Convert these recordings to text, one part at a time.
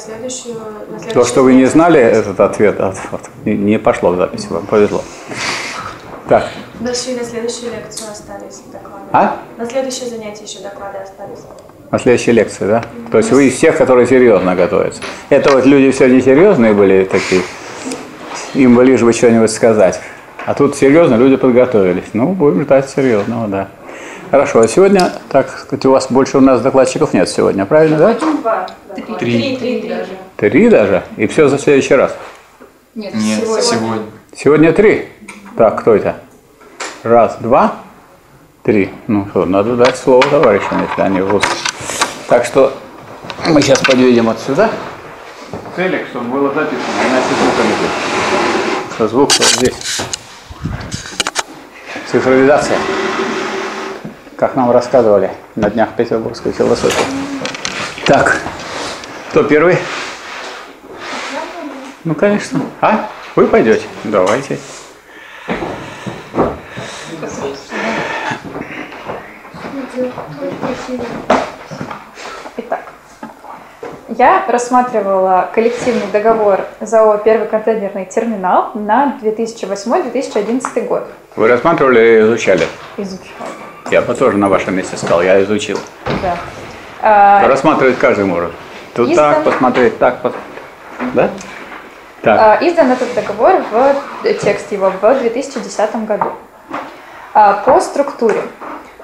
следующую... На следующую То, что вы не знали этот ответ, от- не- пошло в запись, вам повезло. Так, Дальше на следующую лекцию остались доклады. а? На следующее занятие еще доклады остались. На следующей лекции, да? То есть вы из тех, которые серьезно готовятся. Это вот люди все несерьезные были такие, им бы лишь бы что-нибудь сказать. А тут серьезно люди подготовились. Ну, будем ждать серьезного, да. Хорошо, а сегодня, так сказать, у вас больше у нас докладчиков нет сегодня, правильно, да? Два. Три. Три, даже. Три даже? И все за следующий раз? Нет, Нет, сегодня. сегодня. Сегодня три. Так, кто это? Раз, два, три. Ну что, надо дать слово товарищам, если они в Так что мы сейчас подведем вот сюда. Целик, чтобы было записано, иначе звука не будет. Что звук вот здесь. Цифровизация. Как нам рассказывали на днях петербургской философии. Так, кто первый? Ну, конечно. А? Вы пойдете? Давайте. Итак, я рассматривала коллективный договор ЗАО «Первый контейнерный терминал» на 2008-2011 год. Вы рассматривали и изучали? Изучала. Я бы тоже на вашем месте сказал, я изучил. Да. А, Рассматривать каждый может. Тут Издан- так посмотреть, так посмотреть. Да? Так. а, издан этот договор в э, текст его в 2010 году. А, По структуре.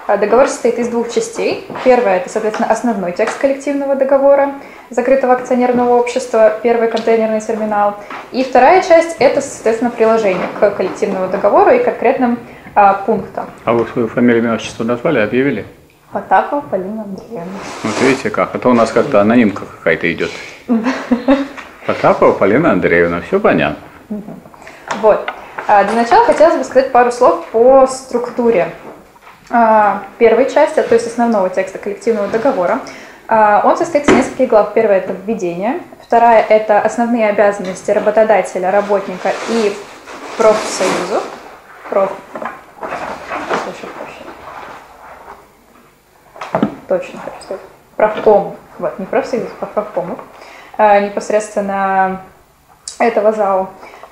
А, Договор состоит из двух частей. Первая – это, соответственно, основной текст коллективного договора закрытого акционерного общества, первый контейнерный терминал. И вторая часть – это, соответственно, приложение к коллективному договору и конкретным а, пунктам. А вы свою фамилию, имя, отчество назвали, объявили? Потапова Полина Андреевна. Вот видите как, а то у нас как-то анонимка какая-то идет. Потапова Полина Андреевна, все понятно. Вот. А, Для начала хотелось бы сказать пару слов по структуре а, первой части, то есть основного текста коллективного договора. А, Он состоит из нескольких глав. Первая – это введение. Вторая – это основные обязанности работодателя, работника и профсоюзов. Проф... Точно хочу сказать. Правкомов. Вот, не профсоюзов, а правкомов. А, Непосредственно этого ЗАО.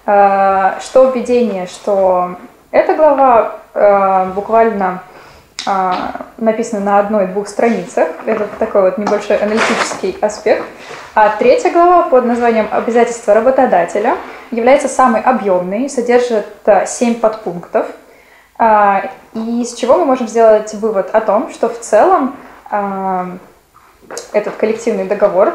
Э, Что введение, что эта глава буквально э, написана на одной-двух страницах. Это такой вот небольшой аналитический аспект. А третья глава под названием «Обязательства работодателя» является самой объемной, содержит э, семь подпунктов. А, И с чего мы можем сделать вывод о том, что в целом э, этот коллективный договор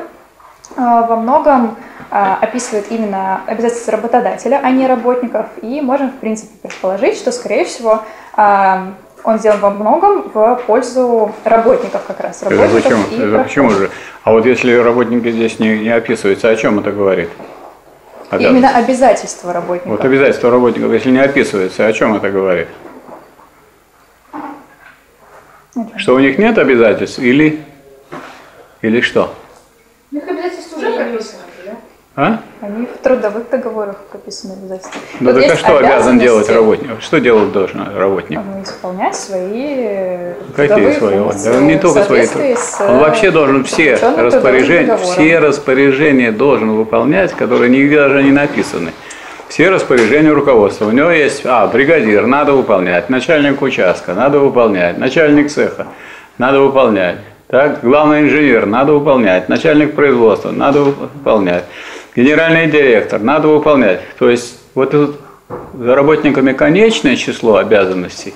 а, во многом а, описывает именно обязательства работодателя, а не работников. И можем, в принципе, предположить, что, скорее всего, а, он сделан во многом в пользу работников как раз. Это Работников почему? и Это профсоюзов. почему же? А вот если работники здесь не, не описываются, о чем это говорит? Именно обязательства работников. Вот обязательства работников, если не описывается, о чем это говорит? Что у них нет обязательств или, или что? У них обязательства уже прописаны, да? А? Они в трудовых договорах прописаны обязательства. Ну Вот так а что обязан делать работник? Что делать должен работник? ну, исполнять свои Какие трудовые свои? Функции да, не только свои. с, Он вообще должен все распоряжения, все распоряжения должен выполнять, которые нигде даже не написаны. Все распоряжения руководства. У него есть, а, бригадир, надо выполнять, начальник участка, надо выполнять, начальник цеха, надо выполнять. Так, главный инженер, надо выполнять, начальник производства, надо выполнять, генеральный директор, надо выполнять. То есть вот это за работниками конечное число обязанностей,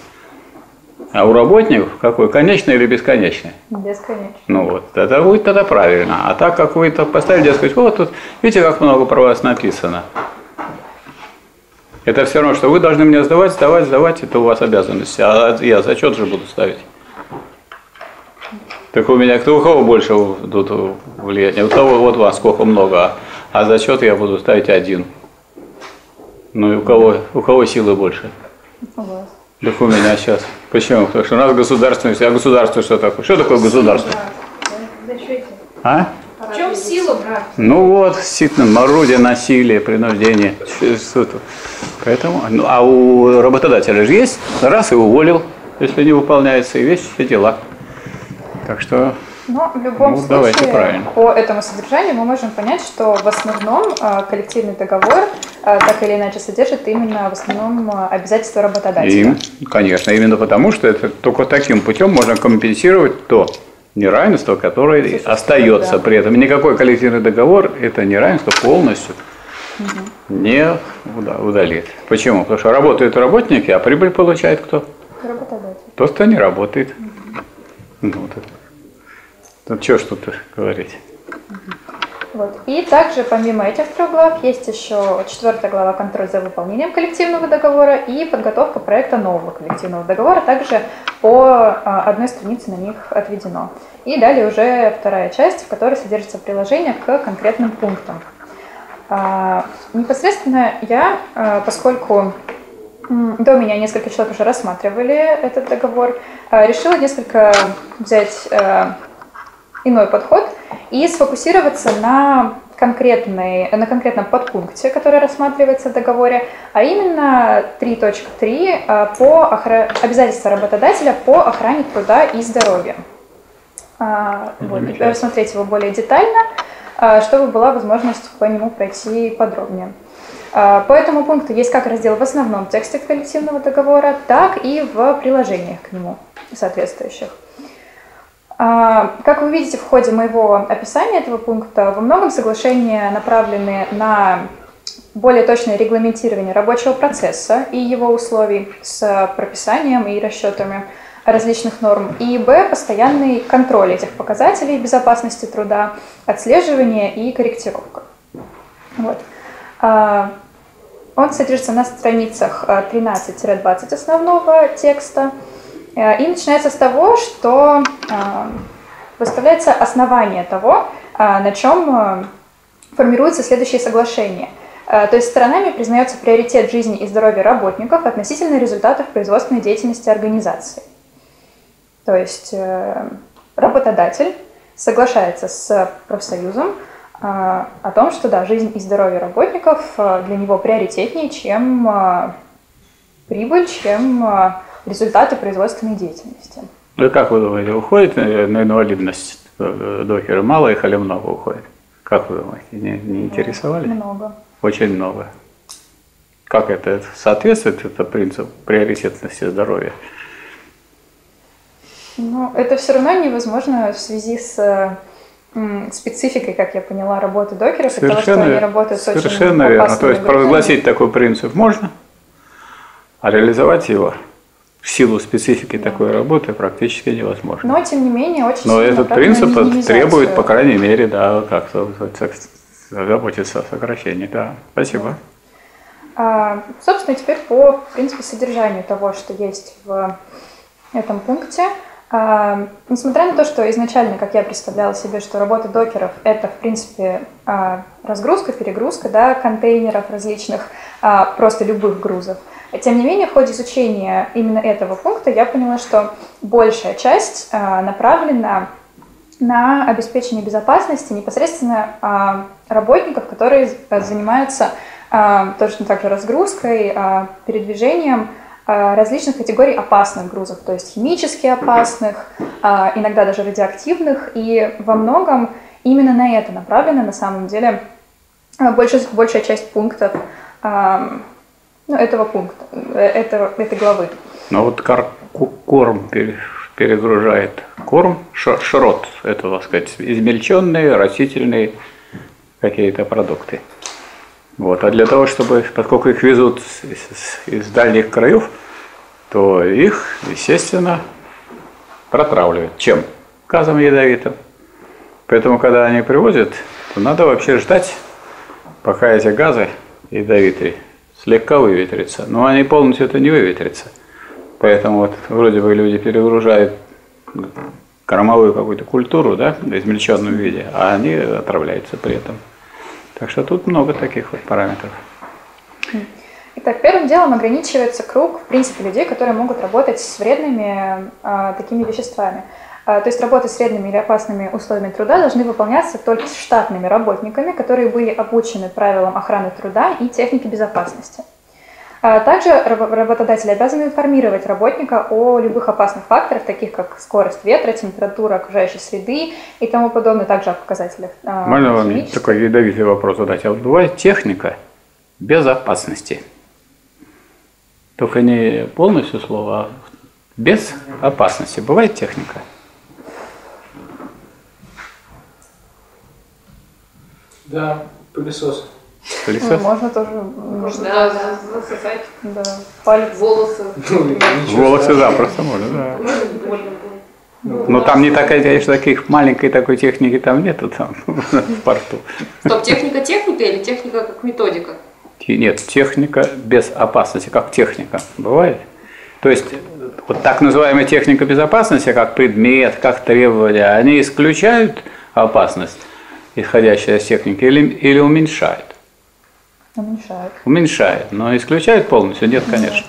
а у работников какое? Конечное или бесконечное? Бесконечно. Ну вот, это будет тогда правильно. А так как вы это поставили, я сказать, вот тут, видите, как много про вас написано. Это все равно, что вы должны мне сдавать, сдавать, сдавать, это у вас обязанности. А я зачет же буду ставить. Так у меня кто у кого больше тут влияния? У того вот вас сколько много, а, а зачет я буду ставить один. Ну и у кого, у кого силы больше? Вот. Так у меня сейчас. Почему? Потому что у нас государственность. А государство что такое? Что такое государство? А? В чем сила, брат? Ну вот, действительно, орудие насилия. Что тут? Поэтому, ну, а у работодателя же есть, раз и уволил, если не выполняется, и весь все дела. Так что Но в любом Ну, давайте, случае правильно. по этому содержанию мы можем понять, что в основном э, коллективный договор э, так или иначе содержит именно в основном э, обязательства работодателя. И, конечно, именно потому, что это только таким путем можно компенсировать то неравенство, которое Существует, остается да. при этом. Никакой коллективный договор это неравенство полностью не уда- удалит. Почему? Потому что работают работники, а прибыль получает кто? Работодатель. Тот, кто не работает. Ну, вот это. Тут что ж тут говорить? Вот. И также помимо этих трех глав есть еще четвертая глава «Контроль за выполнением коллективного договора» и подготовка проекта нового коллективного договора. Также по а, одной странице на них отведено. И далее уже вторая часть, в которой содержится приложение к конкретным пунктам. А, Непосредственно я, а, поскольку до меня несколько человек уже рассматривали этот договор, решила несколько взять иной подход и сфокусироваться на, конкретной, на конкретном подпункте, который рассматривается в договоре, а именно 3.3 а, по охра... обязательства работодателя по охране труда и здоровья. А, Вот, рассмотреть его более детально, а, чтобы была возможность по нему пройти подробнее. По этому пункту есть как раздел в основном тексте коллективного договора, так и в приложениях к нему соответствующих. А, Как вы видите в ходе моего описания этого пункта, во многом соглашения направлены на более точное регламентирование рабочего процесса и его условий с прописанием и расчетами различных норм, и б. постоянный контроль этих показателей безопасности труда, отслеживание и корректировка. Вот. А, Он содержится на страницах а, 13-20 основного текста. Э, И начинается с того, что а, выставляется основание того, а, на чем формируются следующие соглашения. То есть сторонами признается приоритет жизни и здоровья работников относительно результатов производственной деятельности организации. То есть э, работодатель соглашается с профсоюзом о том, что да, жизнь и здоровье работников для него приоритетнее, чем прибыль, чем результаты производственной деятельности. Ну и как вы думаете, уходит э, на инвалидность э, докеры? Мало их или много уходит? Как вы думаете, не, не интересовались? Много. Очень много. Как это? Соответствует это принцип приоритетности здоровья? Но это все равно невозможно в связи с э, спецификой, как я поняла, работы докеров, и того, что они работают с очень совершенно верно. То есть провозгласить такой принцип можно, а реализовать его в силу специфики такой работы практически невозможно. Но, тем не менее, очень Но этот принцип требует, по крайней мере, да, как-то заботиться о сокращении. Да, спасибо. А, Собственно, теперь по, в принципе, содержанию того, что есть в этом пункте. А, Несмотря на то, что изначально, как я представляла себе, что работа докеров – это, в принципе, а, разгрузка, перегрузка да, контейнеров различных, а, просто любых грузов. Тем не менее, в ходе изучения именно этого пункта я поняла, что большая часть а, направлена на обеспечение безопасности непосредственно а, работников, которые з- занимаются а, точно так же разгрузкой, а, передвижением а, различных категорий опасных грузов, то есть химически опасных, а, иногда даже радиоактивных, и во многом именно на это направлена на самом деле а, больше- большая часть пунктов а, ну, этого пункта, э, этого, этой главы. Но вот ку- корм пере- перегружает. Корм, шрот, это, так сказать, измельченные растительные какие-то продукты. Вот. А для того, чтобы, поскольку их везут из, из дальних краев, то их, естественно, протравливают. Чем? Газом ядовитым. Поэтому, когда они привозят, то надо вообще ждать, пока эти газы ядовитые слегка выветрятся. Но они полностью это не выветрятся. Поэтому вот вроде бы люди перегружают кормовую какую-то культуру, да, в измельченном виде, а они отравляются при этом. Так что тут много таких вот параметров. Итак, первым делом ограничивается круг, в принципе, людей, которые могут работать с вредными а, такими веществами. А, то есть работы с вредными или опасными условиями труда должны выполняться только с штатными работниками, которые были обучены правилам охраны труда и техники безопасности. А Также рабо- работодатель обязан информировать работника о любых опасных факторах, таких как скорость ветра, температура окружающей среды и тому подобное, также о показателях а, Можно вам такой ядовитый вопрос задать? А вот бывает техника безопасности. Только не полностью слово, а без опасности. Бывает техника? Да, пылесос. Ну, Пылесос? Можно тоже Можно да, да, засосать да, палец. волосы. Ну, Волосы запросто можно, да. Больно будет. Но там не такая, конечно, таких маленькой такой техники там нету там в порту. Стоп, техника техника или техника как методика? Нет, техника без опасности, как техника. Бывает? То есть, вот так называемая техника безопасности, как предмет, как требования, они исключают опасность, исходящая из техники, или, или уменьшают? Уменьшает. Уменьшает, но исключает полностью? Нет, конечно.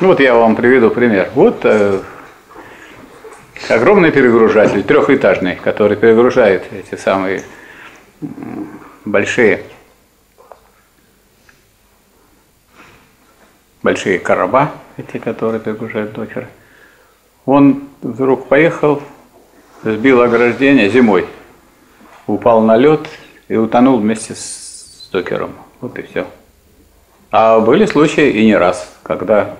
Ну вот я вам приведу пример. Вот э, огромный перегружатель, трехэтажный, который перегружает эти самые большие большие короба, эти, которые перегружают докеры. Он вдруг поехал, сбил ограждение зимой, упал на лед и утонул вместе с докером. Вот и все. А были случаи и не раз, когда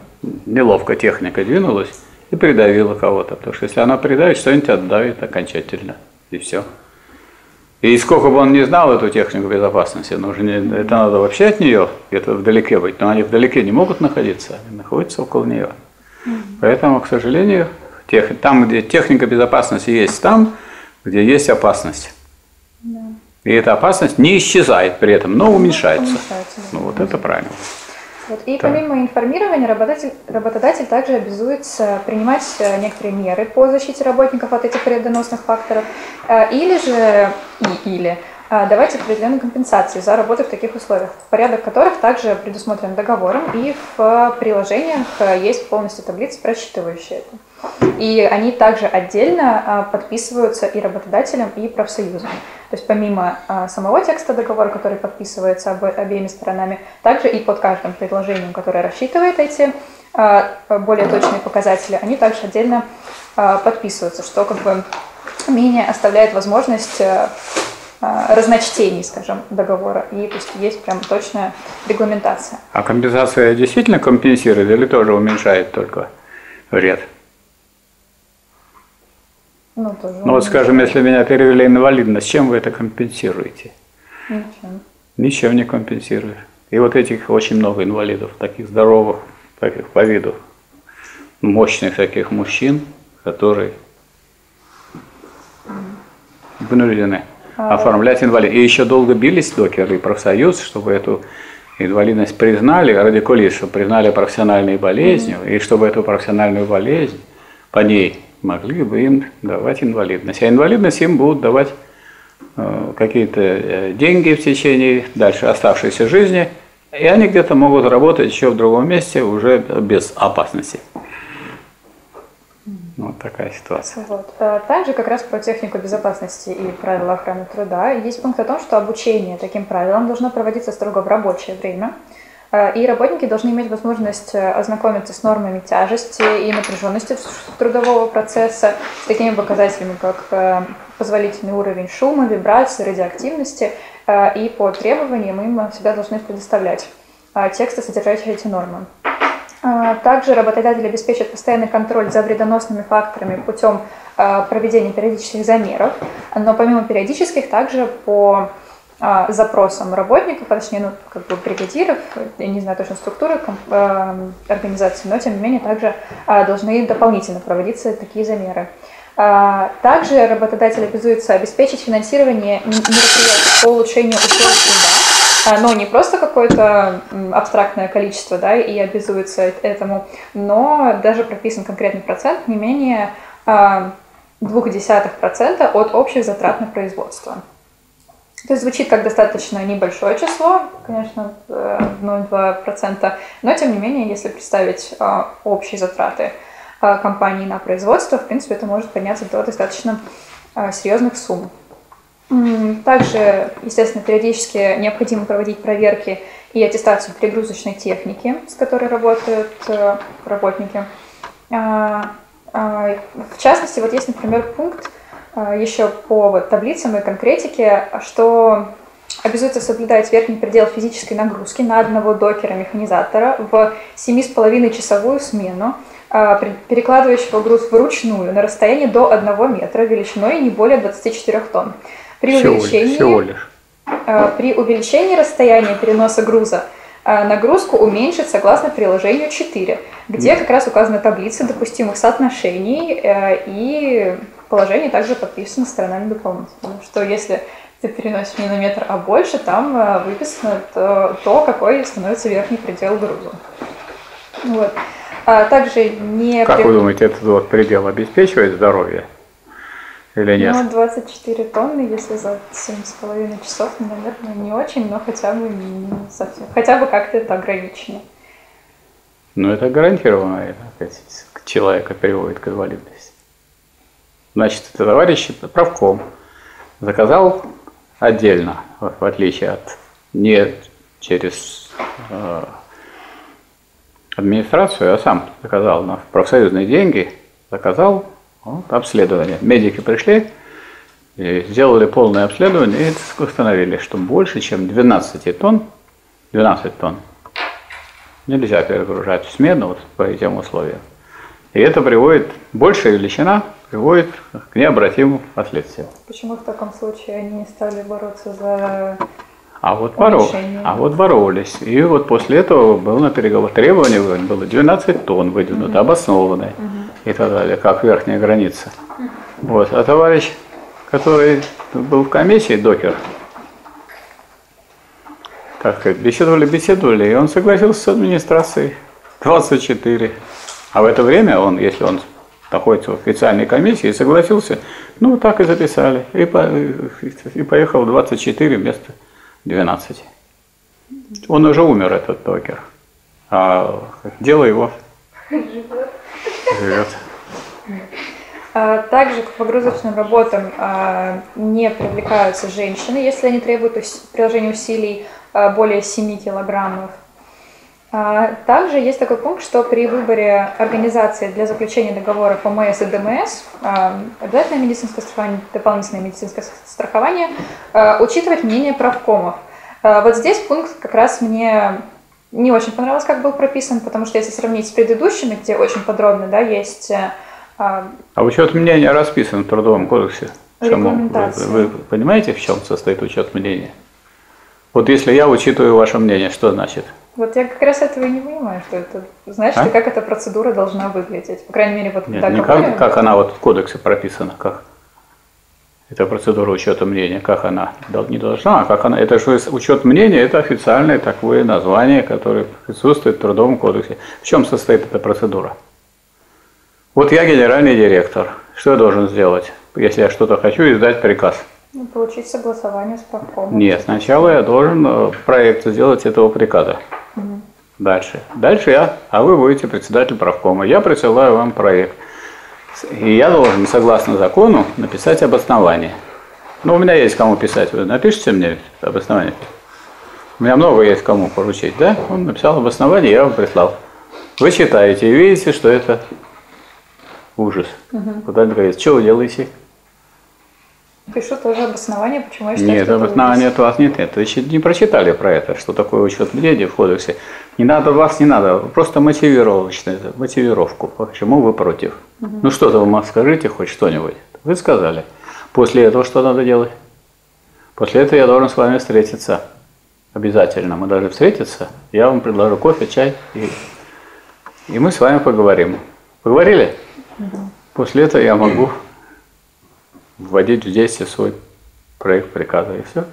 неловко техника двинулась и придавила кого-то. Потому что если она придавит, что-нибудь отдавит окончательно. И все. И сколько бы он не знал эту технику безопасности, но уже не- это надо вообще от нее где-то вдалеке быть. Но они вдалеке не могут находиться, они находятся около нее. Поэтому, к сожалению, тех- там, где техника безопасности есть, там, где есть опасность. И эта опасность не исчезает при этом, но уменьшается. Уменьшается, да. Ну вот это правильно. Вот. И помимо информирования, работодатель, работодатель также обязуется принимать э, некоторые меры по защите работников от этих вредоносных факторов, э, или же и, или э, давать определенные компенсации за работу в таких условиях, порядок которых также предусмотрен договором, и в приложениях есть полностью таблицы, просчитывающие это. И они также отдельно подписываются и работодателем, и профсоюзом. То есть помимо а, самого текста договора, который подписывается обо- обеими сторонами, также и под каждым предложением, которое рассчитывает эти а, более точные показатели, они также отдельно а, подписываются, что как бы менее оставляет возможность а, а, разночтений, скажем, договора. И то есть есть прям точная регламентация. А компенсация действительно компенсирует или тоже уменьшает только вред? Ну, тоже Ну вот, скажем, если меня перевели инвалидность, чем вы это компенсируете? ничем. Ничем не компенсирует. И вот этих очень много инвалидов, таких здоровых, таких по виду, мощных таких мужчин, которые вынуждены оформлять инвалид. И еще долго бились докеры и профсоюз, чтобы эту инвалидность признали, радикулит, чтобы признали профессиональной болезнью, и чтобы эту профессиональную болезнь по ней могли бы им давать инвалидность. А инвалидность им будут давать э, какие-то э, деньги в течение дальше оставшейся жизни, и они где-то могут работать еще в другом месте уже без опасности. Вот такая ситуация. Вот. Э, Также как раз про технику безопасности и правила охраны труда есть пункт о том, что обучение таким правилам должно проводиться строго в рабочее время. Э, И работники должны иметь возможность э, ознакомиться с нормами тяжести и напряженности тр- трудового процесса, с такими показателями, как э, позволительный уровень шума, вибрации, радиоактивности. И по требованиям им всегда должны предоставлять э, тексты, содержащие эти нормы. А, Также работодатель обеспечит постоянный контроль за вредоносными факторами путем а, проведения периодических замеров, но помимо периодических также по а, запросам работников, а точнее, ну, как бы бригадиров, я не знаю точно структуры а, организации, но тем не менее также а, должны дополнительно проводиться такие замеры. А, Также работодатель обязуется обеспечить финансирование мероприятий по улучшению условий труда, а, но не просто какое-то абстрактное количество, да, и обязуется эт- этому, но даже прописан конкретный процент, не менее а, 0,2% от общих затрат на производство. То есть звучит как достаточно небольшое число, конечно, э, 0,2%, но тем не менее, если представить а, общие затраты а, компании на производство, в принципе, это может подняться до достаточно а, серьезных сумм. Также, естественно, периодически необходимо проводить проверки и аттестацию перегрузочной техники, с которой работают э, работники. В частности, вот есть, например, пункт еще по вот таблицам и конкретике, что обязуется соблюдать верхний предел физической нагрузки на одного докера-механизатора в 7,5-часовую смену, а, перекладывающего груз вручную на расстояние до 1 метра величиной не более 24 тонн. При Всего увеличении, всего лишь. а, при увеличении расстояния переноса груза а, нагрузку уменьшить согласно приложению 4, где как раз указаны таблицы допустимых соотношений э, и положение также подписано сторонами дополнительно. Что если ты переносишь не на метр, а больше, там э, выписано то, то, какой становится верхний предел груза. Вот. А также не... Как вы думаете, этот вот предел обеспечивает здоровье или нет? Ну, 24 тонны, если за 7,5 часов, наверное, не очень, но хотя бы не совсем. Хотя бы как-то это ограничено. Ну, это гарантированно это, сказать, человека приводит к инвалидности. Значит, товарищ правком заказал отдельно, в отличие от не через э, администрацию, а сам заказал на профсоюзные деньги, заказал вот, обследование. Медики пришли, и сделали полное обследование и установили, что больше, чем 12 тонн, 12 тонн нельзя перегружать в смену вот по этим условиям. И это приводит, большая величина приводит к необратимым последствиям. Почему в таком случае они не стали бороться за... А вот, боро... А вот боролись. И вот после этого было на переговор требование было 12 тонн выдвинуто, обоснованное и так далее, как верхняя граница. Вот. А товарищ, который был в комиссии, докер, так сказать, беседовали, беседовали, и он согласился с администрацией. 24. А в это время он, если он находится в официальной комиссии, согласился, ну, так и записали. И, по- и поехал 24 вместо 12. Он уже умер, этот докер. А дело его живет. А, Также к погрузочным работам а, не привлекаются женщины, если они требуют приложения усилий а, более 7 килограммов. А, Также есть такой пункт, что при выборе организации для заключения договора по МС и ДМС, а, обязательное медицинское страхование, дополнительное медицинское страхование, а, учитывать мнение правкомов. Вот здесь пункт как раз мне не очень понравилось, как был прописан, потому что если сравнить с предыдущими, где очень подробно да, есть а, учет мнения расписан в Трудовом кодексе. Вы, вы понимаете, в чем состоит учет мнения? Вот если я учитываю ваше мнение, что значит? Вот я как раз этого и не понимаю, что это значит, А? и как эта процедура должна выглядеть. По крайней мере, вот Нет, в не как, как она вот в кодексе прописана, как эта процедура учета мнения, как она не должна, а как она, это же учет мнения, это официальное такое название, которое присутствует в Трудовом кодексе. В чем состоит эта процедура? Вот я генеральный директор, что я должен сделать, если я что-то хочу издать приказ? Ну, получить согласование с правкомом. Нет, сначала я должен э, проект сделать этого приказа. Дальше. Дальше я, а вы будете председатель правкома. Я присылаю вам проект. И я должен, согласно закону, написать обоснование. Ну, у меня есть кому писать. Вы напишите мне обоснование? У меня много есть кому поручить, да? Он написал обоснование, я вам прислал. Вы читаете и видите, что это ужас. Куда говорит, что вы делаете? Пишу тоже обоснование, почему я считаю, Нет, что это обоснования ужас. от вас нет. Это еще не прочитали про это, что такое учет мнений в кодексе. Не надо вас, не надо, просто мотивировочно, это, мотивировку, почему вы против. Ну что-то вы мне скажите, хоть что-нибудь. Вы сказали. После этого что надо делать? После этого я должен с вами встретиться. Обязательно. Мы должны встретиться. Я вам предложу кофе, чай, и, и мы с вами поговорим. Поговорили? После этого я могу вводить в действие свой проект приказа, и все.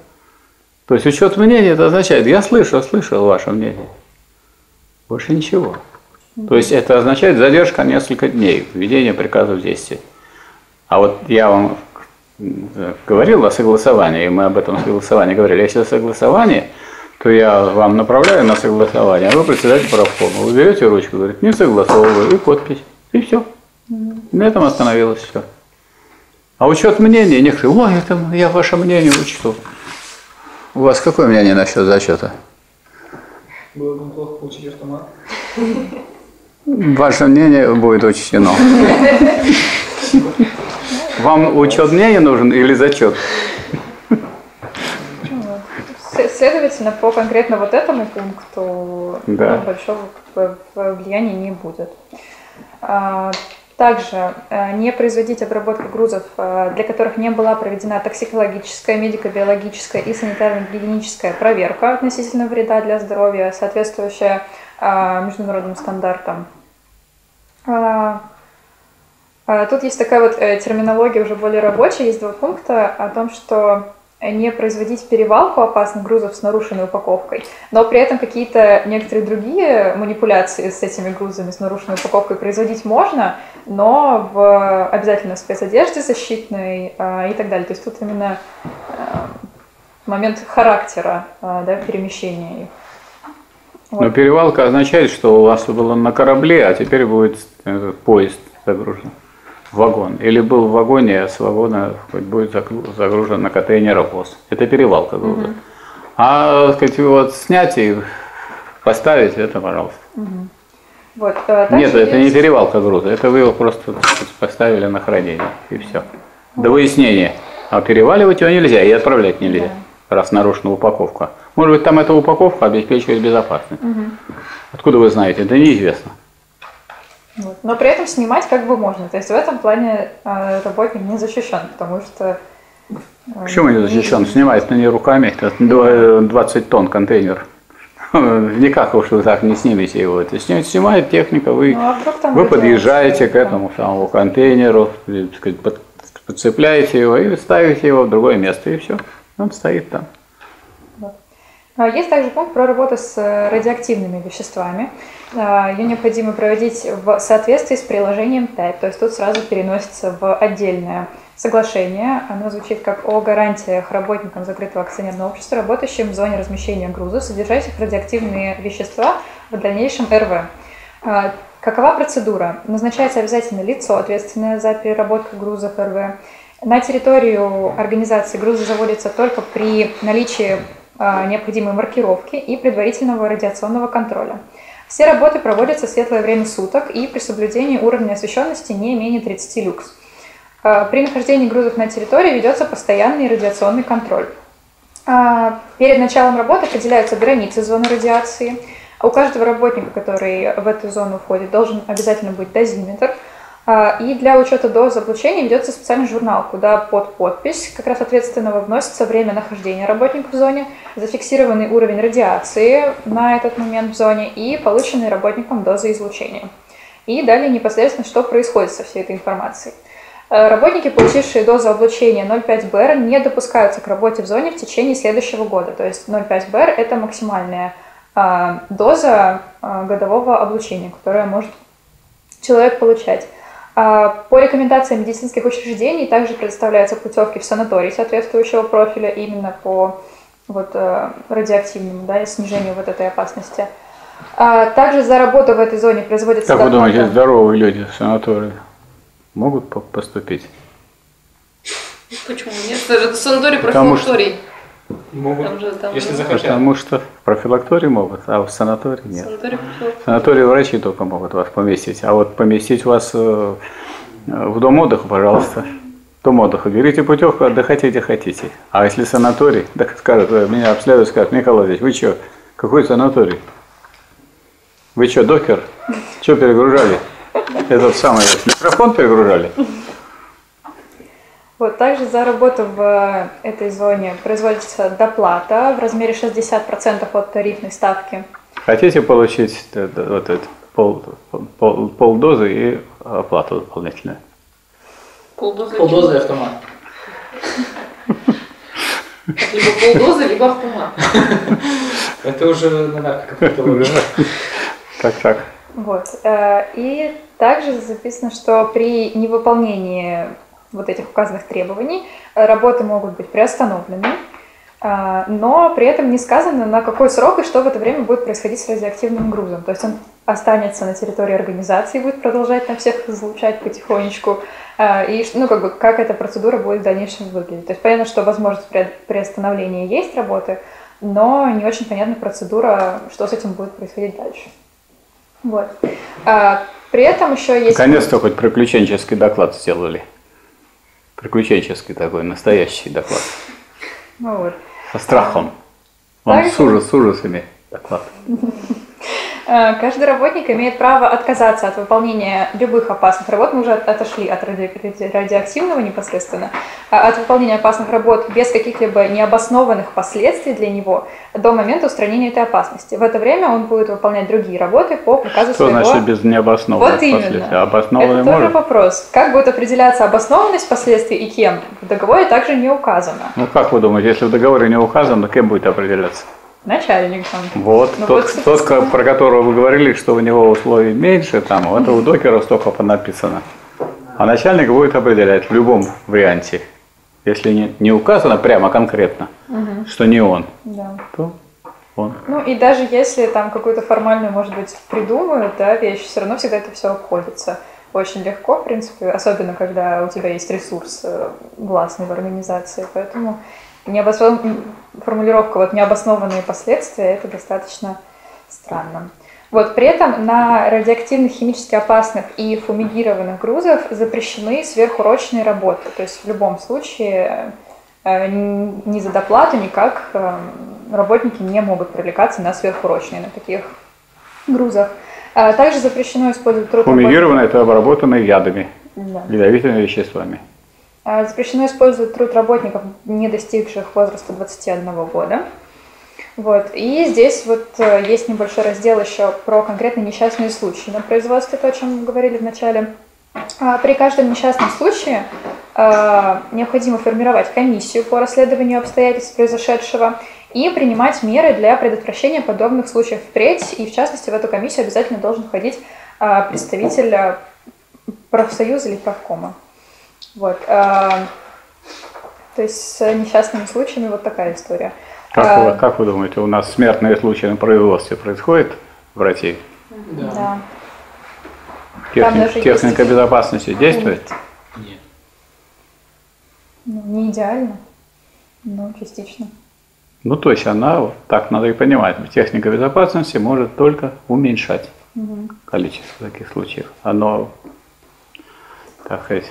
То есть учет мнения это означает, я слышал, слышал ваше мнение. Больше ничего. То есть это означает задержка несколько дней введения приказа в действие. А вот я вам э, говорил о согласовании, и мы об этом согласовании говорили. Если согласование, то я вам направляю на согласование, а вы председатель правкома. Вы берете ручку, говорит, не согласовываю, и подпись. И все. На этом остановилось все. А учет мнения, некоторые, ой, это я ваше мнение учту. У вас какое мнение насчет зачета? Было бы неплохо получить автомат. Ваше мнение будет учтено. Вам учет мнения нужен или зачет? Следовательно, по конкретно вот этому пункту Да. ну, большого влияния не будет. Также э, не производить обработку грузов, э, для которых не была проведена токсикологическая, медико-биологическая и санитарно-гигиеническая проверка относительно вреда для здоровья, соответствующая а, международным стандартам. А, а, Тут есть такая вот э, терминология уже более рабочая, есть два пункта о том, что не производить перевалку опасных грузов с нарушенной упаковкой, но при этом какие-то некоторые другие манипуляции с этими грузами с нарушенной упаковкой производить можно, но в обязательно в спецодежде защитной а, и так далее. То есть тут именно а, момент характера а, да, перемещения их. Но Вот. перевалка означает, что у вас было на корабле, а теперь будет этот поезд загружен в вагон. Или был в вагоне, а с вагона хоть будет загру- загружен на контейнеровоз. Это перевалка груза. А так сказать, вот снять и поставить, это пожалуйста. Вот, э, также Нет, это не перевалка груза, это вы его просто сказать, поставили на хранение, и все. До выяснения. А переваливать его нельзя и отправлять нельзя, раз нарушена упаковка. Может быть, там эта упаковка обеспечивает безопасность. Откуда вы знаете? Это неизвестно. Вот. Но при этом снимать как бы можно. То есть в этом плане э, работник не защищен, потому что... э, Почему не защищен? Снимает на ней руками, это дв- 20 тонн контейнер. Никак уж вы так не снимете его. Это снимает, снимает техника, вы, Ну, а вы подъезжаете к этому самому контейнеру, сказать, под- подцепляете его и ставите его в другое место, и все. Он стоит там. А, Есть также пункт про работу с э, радиоактивными веществами. А, Ее необходимо проводить в соответствии с приложением 5, то есть тут сразу переносится в отдельное соглашение. Оно звучит как о гарантиях работникам закрытого акционерного общества, работающим в зоне размещения грузов, содержащих радиоактивные вещества в дальнейшем РВ. А, Какова процедура? Назначается обязательно лицо, ответственное за переработку грузов РВ. На территорию организации грузы заводятся только при наличии необходимой маркировки и предварительного радиационного контроля. Все работы проводятся в светлое время суток и при соблюдении уровня освещенности не менее 30 люкс. А, При нахождении грузов на территории ведется постоянный радиационный контроль. А, Перед началом работы определяются границы зоны радиации. А У каждого работника, который в эту зону входит, должен обязательно быть дозиметр. А, И для учета дозы облучения ведется специальный журнал, куда под подпись как раз ответственного вносится время нахождения работника в зоне, зафиксированный уровень радиации на этот момент в зоне и полученный работником дозы излучения. И далее непосредственно, что происходит со всей этой информацией. Э, Работники, получившие дозу облучения 0,5 БР, не допускаются к работе в зоне в течение следующего года. То есть 0,5 БР – это максимальная а, доза а, годового облучения, которую может человек получать. А, По рекомендациям медицинских учреждений также предоставляются путевки в санаторий соответствующего профиля именно по вот, э, радиоактивному да, и снижению вот этой опасности. А, Также за работу в этой зоне производится Как вы думаете, здоровые люди в санатории могут по- поступить? Почему нет? Это же санаторий Потому что- профилакторий. Могут, Там же, там если захотят. Потому что в профилактории могут, а в санатории нет. санаторий. В санатории врачи только могут вас поместить, а вот поместить вас э, в дом отдыха, пожалуйста. Дом отдыха. Берите путевку, отдыхайте где хотите. А если санаторий, так скажут, э, меня обследуют, скажут, Михаил Владимирович, вы что, какой санаторий? Вы что, докер? Что перегружали? Этот самый микрофон перегружали? Вот, также за работу в э, этой зоне производится доплата в размере 60% от тарифной ставки. Хотите получить э, вот это, пол, пол, полдозы и оплату дополнительную? Полдозы. Полдозы и автомат. Либо полдозы, либо автомат. Это уже на наркокапиталогии. Так, так. Вот. э, И также записано, что при невыполнении вот этих указанных требований э, работы могут быть приостановлены, э, но при этом не сказано, на какой срок и что в это время будет происходить с радиоактивным грузом. То есть он останется на территории организации, будет продолжать на всех излучать потихонечку, э, и ну, как, бы, как эта процедура будет в дальнейшем выглядеть. То есть понятно, что возможность при- приостановления есть работы, но не очень понятна процедура, что с этим будет происходить дальше. Вот. При этом еще есть... Наконец-то хоть приключенческий доклад сделали. Приключенческий такой, настоящий доклад. Ну вот. Со страхом. Он с, ужас, с ужасами доклад. Э, Каждый работник имеет право отказаться от выполнения любых опасных работ. Мы уже от- отошли от ради- ради- радиоактивного непосредственно. а От выполнения опасных работ без каких-либо необоснованных последствий для него до момента устранения этой опасности. В это время он будет выполнять другие работы по приказу Что своего... значит без необоснованных Вот именно. последствий? Обоснованные Это тоже может? вопрос. Как будет определяться обоснованность последствий и кем? В договоре также не указано. Ну как вы думаете, если в договоре не указано, кем будет определяться? Начальником. Вот, Ну тот, вот, тот, про которого вы говорили, что у него условий меньше, там, у этого докера столько понаписано. А начальник будет определять в любом варианте. Если не, не указано прямо конкретно, что не он, Да. то он. Ну и даже если там какую-то формальную, может быть, придумают, да, вещь, все равно всегда это все обходится очень легко, в принципе, особенно когда у тебя есть ресурс э, гласный в организации, поэтому необоснов... формулировка вот необоснованные последствия это достаточно странно. Вот, при этом на радиоактивных, химически опасных и фумигированных грузах запрещены сверхурочные работы. То есть в любом случае э, ни за доплату, никак э, работники не могут привлекаться на сверхурочные на таких грузах. А Также запрещено использовать труд Фумигировано это обработано ядами, Да. ядовитыми веществами. А, Запрещено использовать труд работников, не достигших возраста 21 года. Вот. И здесь вот э, есть небольшой раздел еще про конкретно несчастные случаи на производстве, то, о чем мы говорили в начале. А, При каждом несчастном случае а, необходимо формировать комиссию по расследованию обстоятельств произошедшего и принимать меры для предотвращения подобных случаев впредь. И в частности в эту комиссию обязательно должен входить представитель профсоюза или правкома. Вот. а, То есть с несчастными случаями вот такая история. Как, А, вы, как вы думаете, у нас смертные случаи на производстве происходят в России? Да. Техни- даже техника есть- безопасности действует? Нет. Ну, не идеально, но частично. Ну, то есть она, вот так надо и понимать, техника безопасности может только уменьшать количество таких случаев. Оно, так сказать,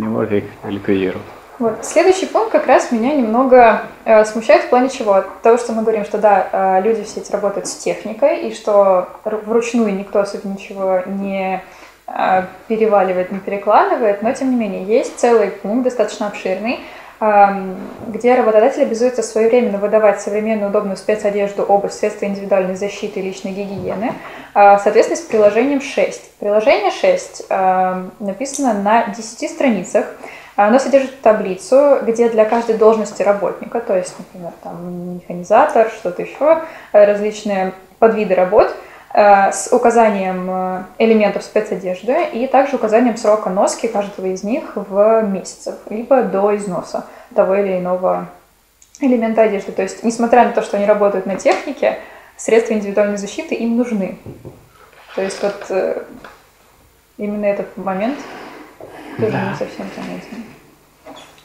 не может их ликвидировать. Вот. Следующий пункт как раз меня немного э, смущает в плане чего? Того, что мы говорим, что да, э, люди все эти работают с техникой, и что ру- вручную никто особо ничего не э, переваливает, не перекладывает, но тем не менее есть целый пункт, достаточно обширный, где работодатель обязуется своевременно выдавать современную удобную спецодежду, обувь, средства индивидуальной защиты и личной гигиены, э, в соответствии с приложением 6. Приложение 6 э, написано на 10 страницах, оно содержит таблицу, где для каждой должности работника, то есть, например, там механизатор, что-то еще, различные подвиды работ, с указанием э, элементов спецодежды и также указанием срока носки каждого из них в месяцах, либо до износа того или иного элемента одежды. То есть, несмотря на то, что они работают на технике, средства индивидуальной защиты им нужны. То есть вот э, именно этот момент тоже не совсем понятен.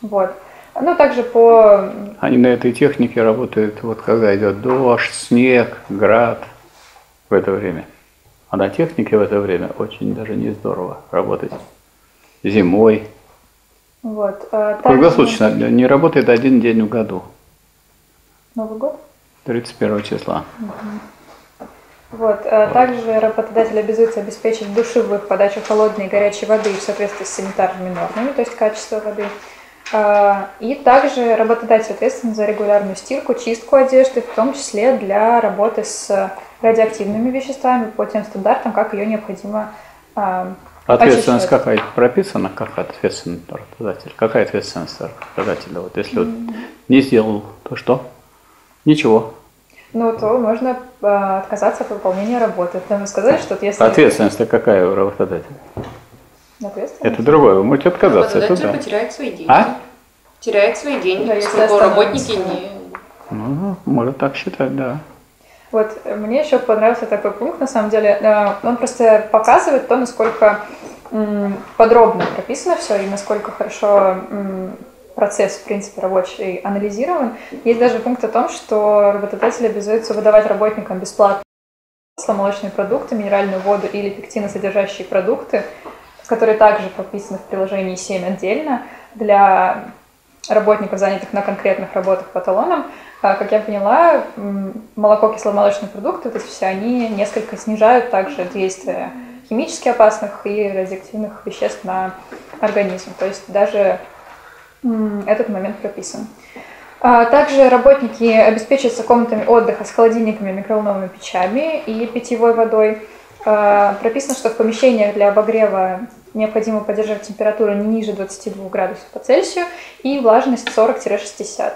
Вот. Ну, также по... Они на этой технике работают, вот когда идет дождь, снег, град это время. А на технике в это время очень даже не здорово работать. Зимой. Вот. а Круглосуточно не работает один день в году, Новый год. 31 числа. Вот. а Также работодатель обязуется обеспечить душевых подачу холодной и горячей воды в соответствии с санитарными нормами, то есть качество воды. А, И также работодатель ответственен за регулярную стирку, чистку одежды, в том числе для работы с радиоактивными веществами по тем стандартам, как ее необходимо а, Ответственность очищать. какая прописана, как ответственность работодателя? Какая ответственность работодателя? Вот если вот не сделал, то что? Ничего. Ну, то можно а, отказаться от выполнения работы. Там вы сказали, что вот если... Ответственность какая у работодателя? Ответственность? Это другое. Вы можете отказаться, это Работодатель да. потеряет свои деньги. А? Теряет свои деньги, Да, если остановится. работники не... Ну, может так считать, да. Вот мне еще понравился такой пункт, на самом деле. Э, Он просто показывает то, насколько подробно прописано все и насколько хорошо процесс, в принципе, рабочий анализирован. Есть даже пункт о том, что работодатель обязуется выдавать работникам бесплатно молочные продукты, минеральную воду или пектиносодержащие продукты, которые также прописаны в приложении 7 отдельно для работников, занятых на конкретных работах по талонам. А, Как я поняла, молоко, кисломолочные продукты, вот эти все, они несколько снижают также действие химически опасных и радиоактивных веществ на организм. То есть даже этот момент прописан. А, Также работники обеспечиваются комнатами отдыха с холодильниками, микроволновыми печами и питьевой водой. А, Прописано, что в помещениях для обогрева необходимо поддерживать температуру не ниже 22 градусов по Цельсию и влажность 40-60%.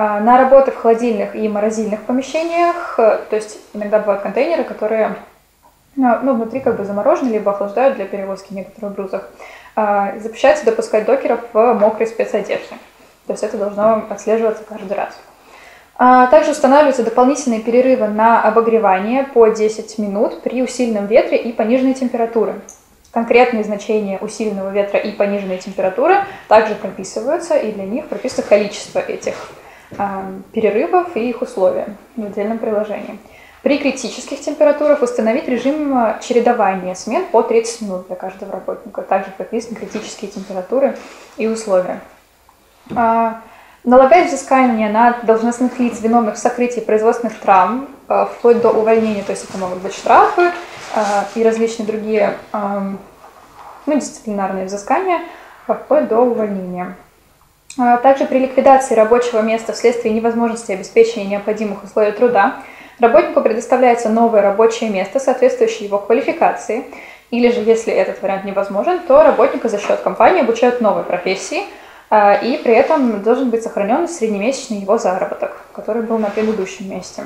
А, На работы в холодильных и морозильных помещениях, э, то есть иногда бывают контейнеры, которые ну, ну, внутри как бы заморожены, либо охлаждают для перевозки некоторых грузов, а, запрещается допускать докеров в мокрой спецодежде. То есть это должно отслеживаться каждый раз. А, Также устанавливаются дополнительные перерывы на обогревание по 10 минут при усиленном ветре и пониженной температуре. Конкретные значения усиленного ветра и пониженной температуры также прописываются, и для них прописано количество этих перерывов и их условия в отдельном приложении. При критических температурах установить режим а, чередования смен по 30 минут для каждого работника. Также прописаны критические температуры и условия. А, Налагать взыскание на должностных лиц, виновных в сокрытии производственных травм, а, вплоть до увольнения, то есть это могут быть штрафы а, и различные другие ну, дисциплинарные взыскания, а, вплоть до увольнения. А, Также при ликвидации рабочего места вследствие невозможности обеспечения необходимых условий труда работнику предоставляется новое рабочее место, соответствующее его квалификации, или же, если этот вариант невозможен, то работника за счет компании обучают новой профессии, а, и при этом должен быть сохранен среднемесячный его заработок, который был на предыдущем месте.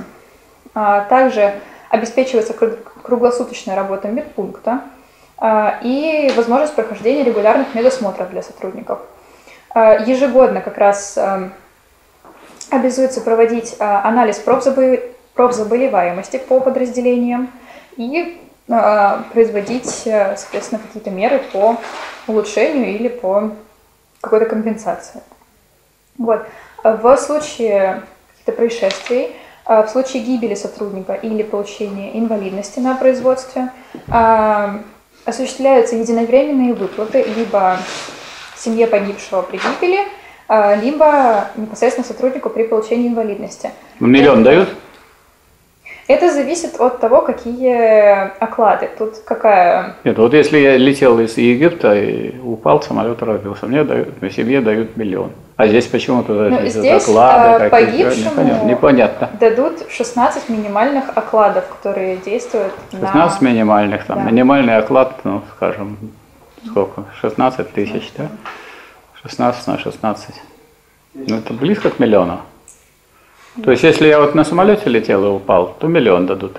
А, Также обеспечивается кру- круглосуточная работа медпункта и возможность прохождения регулярных медосмотров для сотрудников. А, Ежегодно как раз ам, обязуется проводить а, анализ профзабо- профзаболеваемости по подразделениям и производить, соответственно, какие-то меры по улучшению или по какой-то компенсации. Вот. В случае каких-то происшествий, в случае гибели сотрудника или получения инвалидности на производстве осуществляются единовременные выплаты либо семье погибшего при гибели, а, либо непосредственно сотруднику при получении инвалидности. Миллион дают? Это зависит от того, какие оклады. Тут какая... Нет, вот если я летел из Египта и упал, самолет разбился, мне дают, на семье дают миллион. А здесь почему-то Ну, эти здесь, оклады а, погибшему- непонятно, непонятно. Дадут 16 минимальных окладов, которые действуют 16 на... минимальных, там, Да. минимальный оклад, ну, скажем, сколько, 16 тысяч, да? 16 на 16. Ну, это близко к миллиону. То есть, если я вот на самолете летел и упал, то миллион дадут.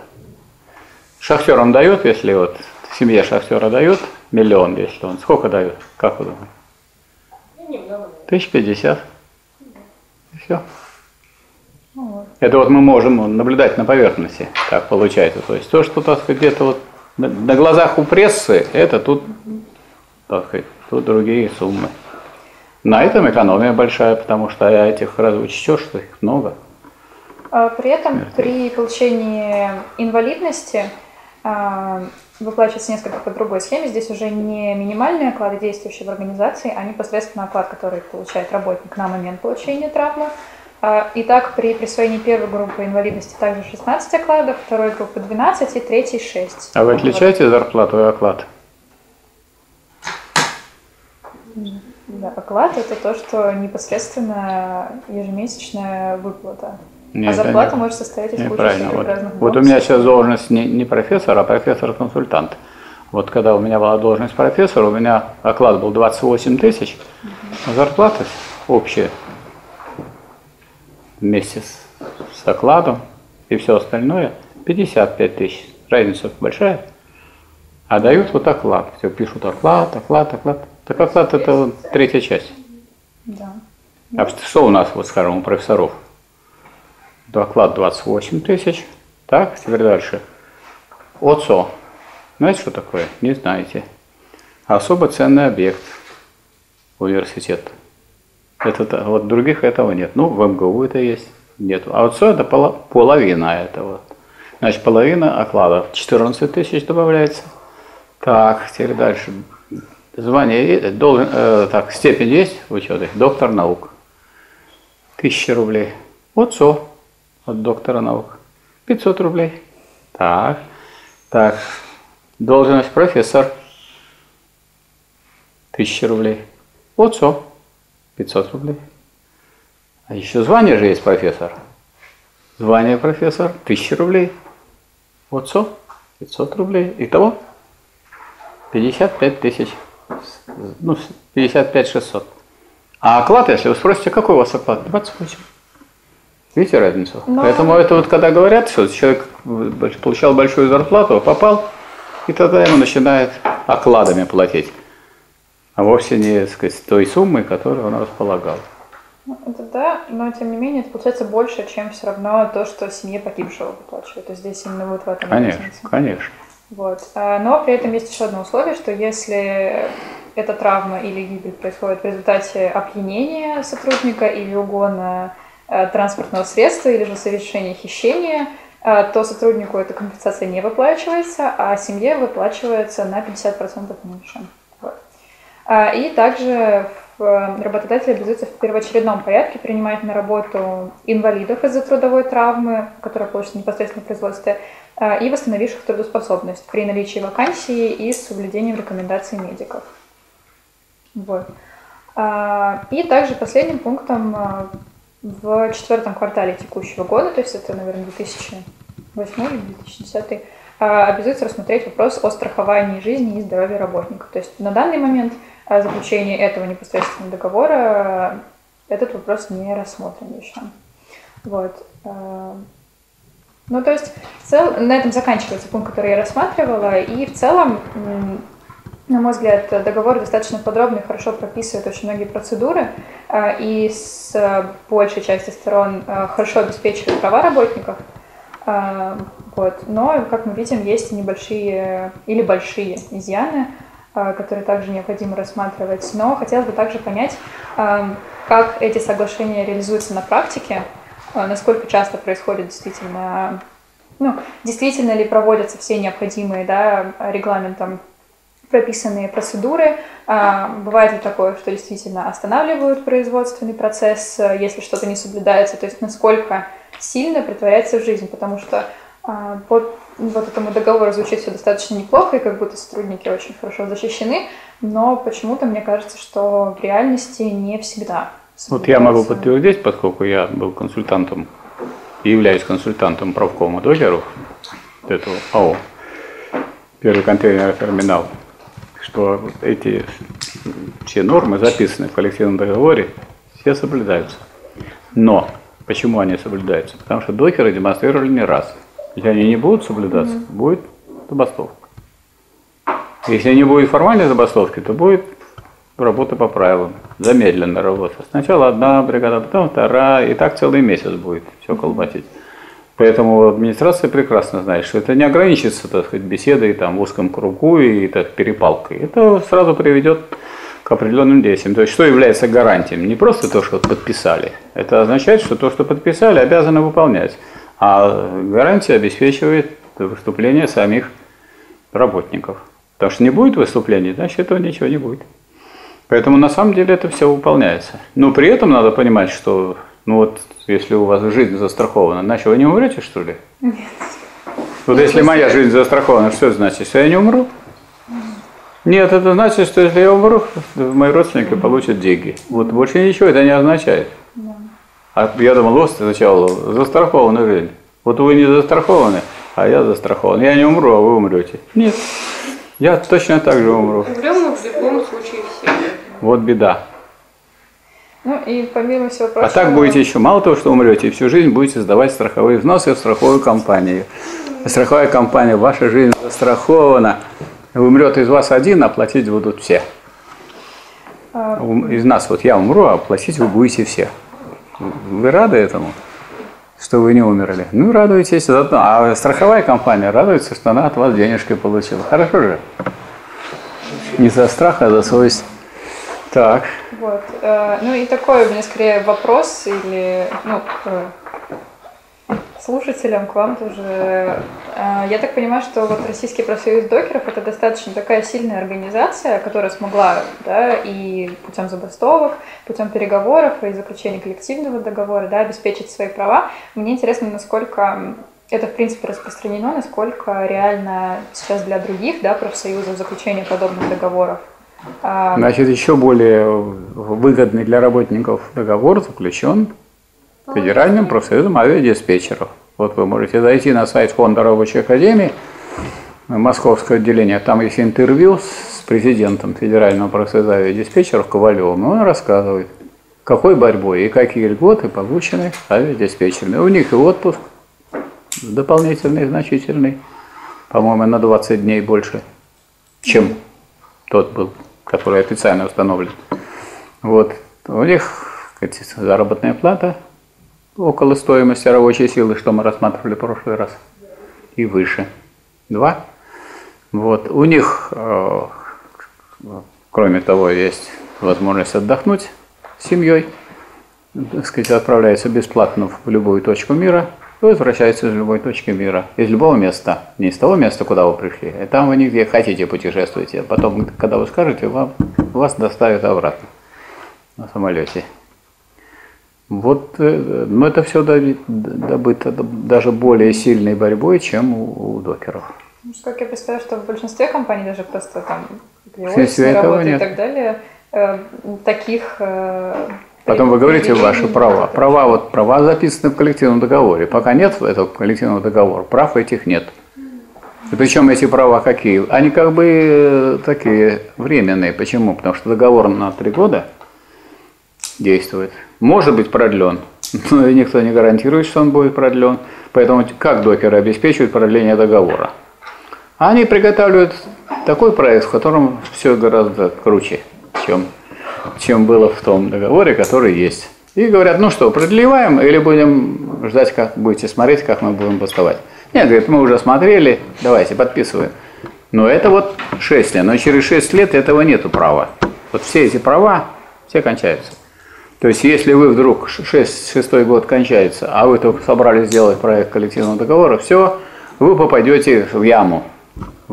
Шахтерам дают, если вот семье шахтера дают, миллион, если он. Сколько дают? Как вы думаете? Тысяч пятьдесят. И все. Это вот мы можем наблюдать на поверхности, как получается. То есть то, что, так сказать, где-то вот на, глазах у прессы, это тут, так сказать, тут другие суммы. На этом экономия большая, потому что этих раз учтешь, что их много. А, При этом при получении инвалидности а, выплачивается несколько по другой схеме. Здесь уже не минимальные оклады, действующие в организации, а непосредственно оклад, который получает работник на момент получения травмы. А, Итак, при присвоении первой группы инвалидности также 16 окладов, второй группы 12 и третьей 6. А вы отличаете зарплату и оклад? Да, оклад это то, что непосредственно ежемесячная выплата. Не, а зарплата не- может состоять из кучи Вот, разных вот у меня сейчас должность не, не профессор, а профессор-консультант. Вот когда у меня была должность профессора, у меня оклад был 28 тысяч, а зарплата общая вместе с, с окладом и все остальное 55 тысяч. Разница большая. А дают вот оклад. Все пишут оклад, оклад, оклад. Так оклад это вот третья часть. Да. А что у нас, вот скажем, у профессоров? Доклад 28 тысяч. Так, теперь дальше. ОЦО. Знаете, что такое? Не знаете. Особо ценный объект университет. Это, вот других этого нет. Ну, в МГУ это есть. Нету. А вот все это пола- половина этого. Значит, половина окладов. 14 тысяч добавляется. Так, теперь дальше. Звание е- должен, э, так, степень есть в? Доктор наук. Тысяча рублей. Все от доктора наук. 500 рублей. Так, так. Должность профессор. Тысяча рублей. Все. 500 рублей. А еще звание же есть профессор. Звание профессор. Тысяча рублей. Все. 500 рублей. Итого 55 тысяч. Ну, 55 600. А оклад, если вы спросите, какой у вас оклад? 28. Видите разницу? Но- Поэтому это вот когда говорят, что человек получал большую зарплату, попал, и тогда ему начинает окладами платить. А вовсе не так сказать, той суммой, которую он располагал. Ну, Это да, но тем не менее это получается больше, чем все равно то, что семье погибшего выплачивают. То есть здесь именно вот в этом Конечно, разница. конечно. Вот. А, Но при этом есть еще одно условие, что если эта травма или гибель происходит в результате опьянения сотрудника или угона э, транспортного средства или же совершения хищения, э, то сотруднику эта компенсация не выплачивается, а семье выплачивается на 50% меньше. А, И также в- работодатель обязуется в первоочередном порядке принимать на работу инвалидов из-за трудовой травмы, которая получена непосредственно в производстве, и восстановивших трудоспособность при наличии вакансии и с соблюдением рекомендаций медиков. Вот. А, И также последним пунктом а, в четвертом квартале текущего года, то есть это, наверное, 2008 или 2010, а, обязуется рассмотреть вопрос о страховании жизни и здоровья работников. То есть на данный момент а, заключение этого непосредственного договора а, этот вопрос не рассмотрен еще. Вот. Ну, то есть, цел- на этом заканчивается пункт, который я рассматривала, и в целом, на мой взгляд, договор достаточно подробно и хорошо прописывает очень многие процедуры, а, и с а, большей части сторон а, хорошо обеспечивает права работников. Вот. Но, как мы видим, есть небольшие или большие изъяны, которые также необходимо рассматривать. Но хотелось бы также понять, как эти соглашения реализуются на практике, насколько часто происходит действительно, ну, действительно ли проводятся все необходимые, да, регламентом прописанные процедуры. А, Бывает ли такое, что действительно останавливают производственный процесс, если что-то не соблюдается, то есть насколько сильно притворяется в жизнь, потому что а, по вот этому договору звучит все достаточно неплохо, и как будто сотрудники очень хорошо защищены, но почему-то мне кажется, что в реальности не всегда. Вот я могу подтвердить, поскольку я был консультантом и являюсь консультантом правкома докеров этого АО, первый контейнерный терминал, что вот эти все нормы записаны в коллективном договоре, все соблюдаются. Но почему они соблюдаются? Потому что докеры демонстрировали не раз. Если они не будут соблюдаться, будет забастовка. Если не будет формальной забастовки, то будет работа по правилам, замедленная работа. Сначала одна бригада, потом вторая, и так целый месяц будет все колбасить. Поэтому администрация прекрасно знает, что это не ограничится, так сказать, беседой там, в узком кругу и так, перепалкой. Это сразу приведет к определенным действиям. То есть что является гарантией? Не просто то, что подписали. Это означает, что то, что подписали, обязаны выполнять. А гарантия обеспечивает выступление самих работников. Потому что не будет выступлений, значит этого ничего не будет. Поэтому на самом деле это все выполняется. Но при этом надо понимать, что ну вот если у вас жизнь застрахована, значит вы не умрете, что ли? Нет. Вот если моя жизнь застрахована, что это значит? Что я не умру? Нет, это значит, что если я умру, мои родственники получат деньги. Вот больше ничего это не означает. А я думал, вот сначала застрахована жизнь. Вот вы не застрахованы, а я застрахован. Я не умру, а вы умрете. Нет. Я точно так же умру. Умрем мы в любом случае все. Вот беда. Ну и помимо всего А прочего... так будете еще, мало того, что умрете, всю жизнь будете сдавать страховые взносы в страховую компанию. Страховая компания, ваша жизнь застрахована. Умрет из вас один, а платить будут все. А, Из нас вот я умру, а платить вы будете все. Вы рады этому? Что вы не умерли? Ну, радуетесь заодно. А страховая компания радуется, что она от вас денежки получила. Хорошо же? Не за страх, а за совесть. Так. Вот. э, Ну и такой у меня скорее вопрос или, ну, к слушателям, к вам тоже. Э, Я так понимаю, что вот Российский профсоюз докеров это достаточно такая сильная организация, которая смогла, да, и путем забастовок, путем переговоров и заключения коллективного договора, да, обеспечить свои права. Мне интересно, насколько это, в принципе, распространено, насколько реально сейчас для других, да, профсоюзов заключение подобных договоров. А, Значит, еще более выгодный для работников договор заключен Федеральным профсоюзом авиадиспетчеров. Вот вы можете зайти на сайт Фонда рабочей академии, Московское отделение, там есть интервью с президентом Федерального профсоюза авиадиспетчеров Ковалевым, он рассказывает, какой борьбой и какие льготы получены авиадиспетчерами. У них и отпуск дополнительный, значительный, по-моему, на 20 дней больше, чем тот был, который официально установлен. Вот. У них сказать, заработная плата около стоимости рабочей силы, что мы рассматривали в прошлый раз, и выше. Два. Вот. У них, э, кроме того, есть возможность отдохнуть с семьей, так сказать, отправляется бесплатно в любую точку мира, и возвращается из любой точки мира, из любого места, не из того места, куда вы пришли, а там вы нигде хотите путешествуете, а потом, когда вы скажете, вам, вас доставят обратно на самолете. Вот, э, но это все добыто даже более сильной борьбой, чем у, у докеров. Ну, Как я представляю, что в большинстве компаний даже просто там Вследствие офисные работы и так далее, э, таких... Потом вы говорите ваши права. Права, вот права записаны в коллективном договоре. Пока нет этого коллективного договора, прав этих нет. И причем эти права какие? Они как бы э, такие временные. Почему? Потому что договор на три года действует. Может быть продлен, но никто не гарантирует, что он будет продлен. Поэтому как докеры обеспечивают продление договора? Они приготавливают такой проект, в котором все гораздо круче, чем, чем было в том договоре, который есть. И говорят, ну что, продлеваем или будем ждать, как будете смотреть, как мы будем бастовать. Нет, говорит, мы уже смотрели, давайте, подписываем. Но это вот 6 лет, но через 6 лет этого нету права. Вот все эти права, все кончаются. То есть, если вы вдруг 6, шестой год кончается, а вы только собрались сделать проект коллективного договора, все, вы попадете в яму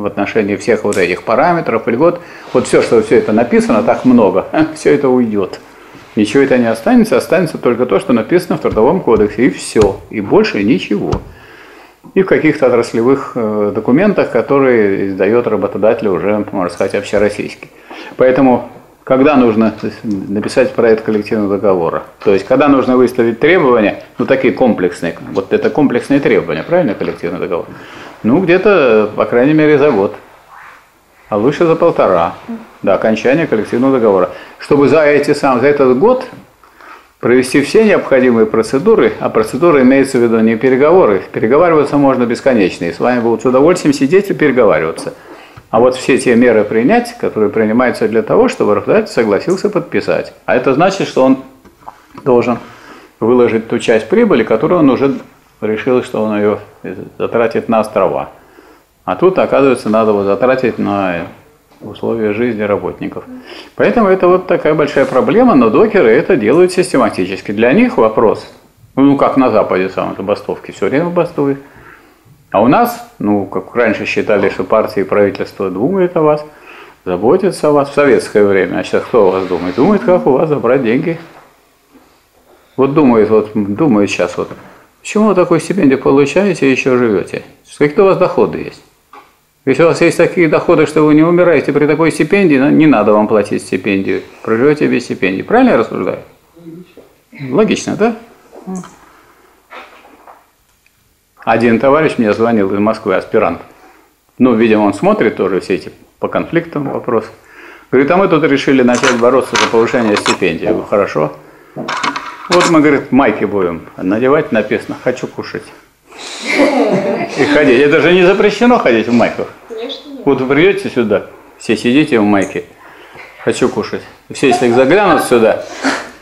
в отношении всех вот этих параметров, льгот. Вот все, что все это написано, так много, все это уйдет. Ничего это не останется, останется только то, что написано в Трудовом кодексе, и все, и больше ничего. И в каких-то отраслевых э, документах, которые издает работодатель уже, можно сказать, общероссийский. Поэтому когда нужно написать проект коллективного договора. То есть, когда нужно выставить требования, ну, такие комплексные, вот это комплексные требования, правильно, коллективный договор? Ну, где-то, по крайней мере, за год, а лучше за полтора, до окончания коллективного договора. Чтобы за, эти сам, за этот год провести все необходимые процедуры, а процедуры имеется в виду не переговоры, переговариваться можно бесконечно, и с вами будут с удовольствием сидеть и переговариваться. А вот все те меры принять, которые принимаются для того, чтобы работодатель согласился подписать. А это значит, что он должен выложить ту часть прибыли, которую он уже решил, что он ее затратит на острова. А тут, оказывается, надо его затратить на условия жизни работников. Поэтому это вот такая большая проблема, но докеры это делают систематически. Для них вопрос, ну как на Западе самые забастовки, все время бастуют. А у нас, ну, как раньше считали, что партии и правительство думают о вас, заботятся о вас в советское время. А сейчас кто о вас думает? Думает, как у вас забрать деньги. Вот думает, вот думает сейчас вот, почему вы такую стипендию получаете и еще живете? Какие у вас доходы есть? Если у вас есть такие доходы, что вы не умираете при такой стипендии, ну, не надо вам платить стипендию. Проживете без стипендии. Правильно я рассуждаю? Логично, да? Один товарищ мне звонил из Москвы, аспирант. Ну, видимо, он смотрит тоже все эти по конфликтам вопросы. Говорит, а мы тут решили начать бороться за повышение стипендий. Я говорю, хорошо. Вот мы, говорит, майки будем надевать, написано «хочу кушать». И ходить. Это же не запрещено ходить в майках. Конечно. нет. Вот вы придете сюда, все сидите в майке, хочу кушать. Все, если заглянут сюда,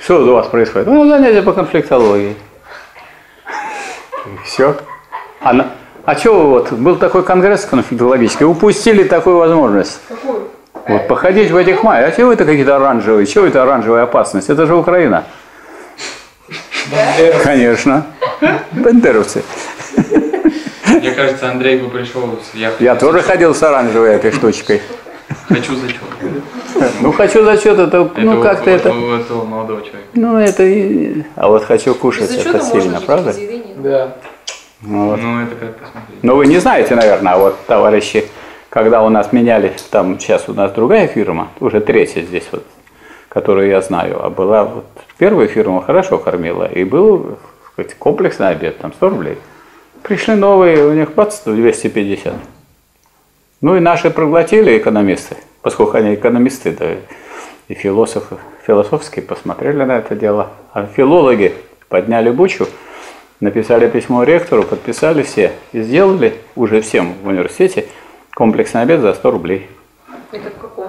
что у вас происходит? Ну, занятие по конфликтологии. Все. А, а что вы вот, был такой конгресс конфликтологический, упустили такую возможность. Какую? Вот походить в этих майках. А чего это какие-то оранжевые? Чего это оранжевая опасность? Это же Украина. Бандеров. Конечно. Бендеровцы. Мне кажется, Андрей бы пришел с я, Я тоже ходил с оранжевой этой штучкой. хочу зачет. Ну, хочу зачет, это, ну, как-то это, У этого молодого человека. ну, это, и- а вот хочу кушать, это сильно, правда? Да. Ну, вот. Ну, это как посмотреть. Ну, вы не знаете, наверное, а вот, товарищи, когда у нас меняли, там сейчас у нас другая фирма, уже третья здесь вот, которую я знаю, а была вот первая фирма хорошо кормила, и был сказать, комплексный обед, там 100 рублей. Пришли новые, у них бац, 250. Ну и наши проглотили экономисты, поскольку они экономисты, да, и философы, философские посмотрели на это дело. А филологи подняли бучу, написали письмо ректору, подписали все и сделали уже всем в университете комплексный обед за 100 рублей. Это в каком?